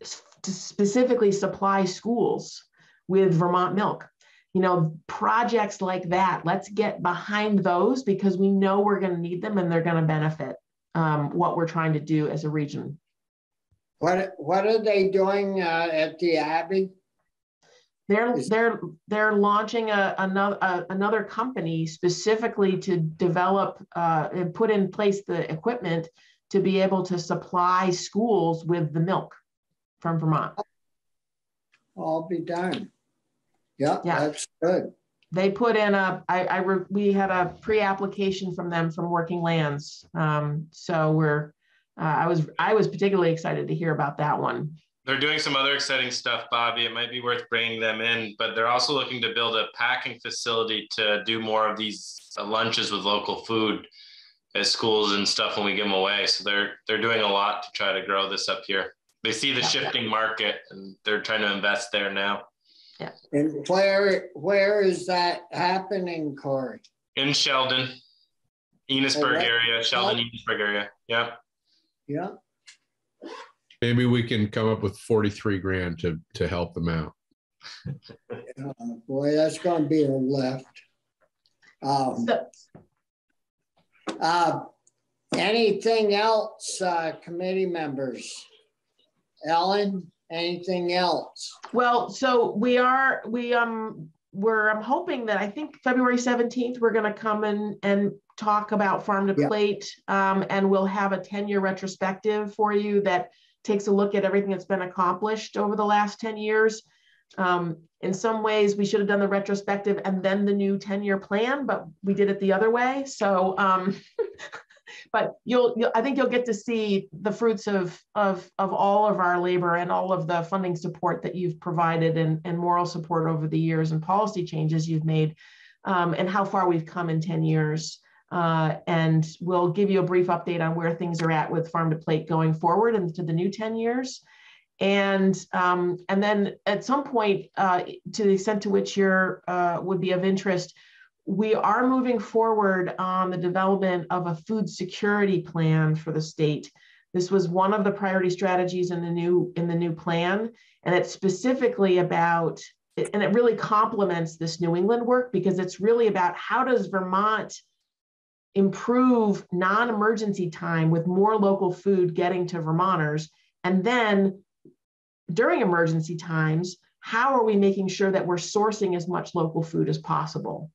to specifically supply schools with Vermont milk. You know, projects like that. Let's get behind those because we know we're going to need them and they're going to benefit um, what we're trying to do as a region.
What what are they doing uh, at the Abbey?
They're they're they're launching a, another a, another company specifically to develop uh, and put in place the equipment to be able to supply schools with the milk from Vermont.
I'll be done. Yeah, yeah, that's good.
They put in a. I, I re, we had a pre-application from them from Working Lands, um, so we're. Uh, I was I was particularly excited to hear about that one
they're doing some other exciting stuff, Bobby. It might be worth bringing them in, but they're also looking to build a packing facility to do more of these uh, lunches with local food at schools and stuff when we give them away. So they're they're doing a lot to try to grow this up here. They see the shifting market and they're trying to invest there now.
Yeah.
And where where is that happening, Corey?
In Sheldon, Enosburg area, Sheldon, Enosburg area. Yeah.
Yeah.
Maybe we can come up with 43 grand to, to help them out.
Boy, that's going to be a lift. Um, uh, anything else, uh, committee members? Ellen, anything else?
Well, so we are, we, um, we're, I'm hoping that I think February 17th, we're going to come in and talk about farm to
Yeah.
plate. Um, and we'll have a 10 year retrospective for you that takes a look at everything that's been accomplished over the last 10 years. Um, in some ways, we should have done the retrospective and then the new 10 year plan, but we did it the other way. So, um, (laughs) but you'll, you'll, I think you'll get to see the fruits of, of, of all of our labor and all of the funding support that you've provided and, and moral support over the years and policy changes you've made um, and how far we've come in 10 years. Uh, and we'll give you a brief update on where things are at with farm to plate going forward into the new 10 years. And um, and then at some point, uh, to the extent to which you're uh, would be of interest, we are moving forward on the development of a food security plan for the state. This was one of the priority strategies in the new in the new plan, and it's specifically about and it really complements this New England work because it's really about how does Vermont improve non-emergency time with more local food getting to Vermonters, and then during emergency times, how are we making sure that we're sourcing as much local food as possible?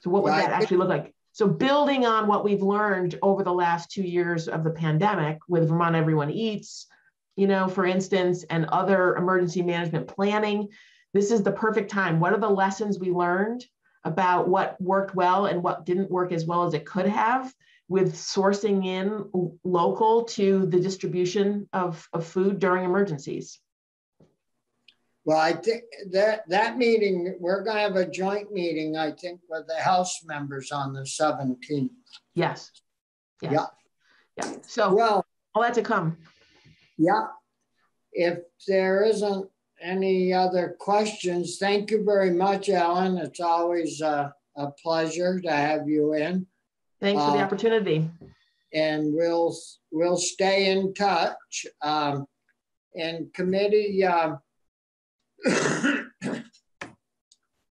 So what would
Right.
that actually look like? So building on what we've learned over the last two years of the pandemic with Vermont Everyone Eats, you know, for instance, and other emergency management planning, this is the perfect time. What are the lessons we learned about what worked well and what didn't work as well as it could have with sourcing in local to the distribution of, of food during emergencies?
Well, I think that that meeting, we're going to have a joint meeting, I think, with the House members on the 17th.
Yes. Yes.
Yeah.
Yeah. So
Well,
all that to come.
yeah, if there isn't any other questions, thank you very much, Ellen. It's always a, a pleasure to have you in.
Thanks for the
Uh,
opportunity.
and we'll we'll stay in touch. Um, and committee, um, (coughs)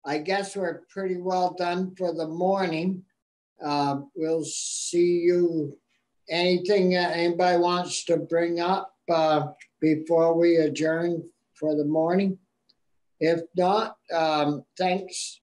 I guess we're pretty well done for the morning. Uh, we'll see you. Anything anybody wants to bring up uh, before we adjourn for the morning? If not, um, thanks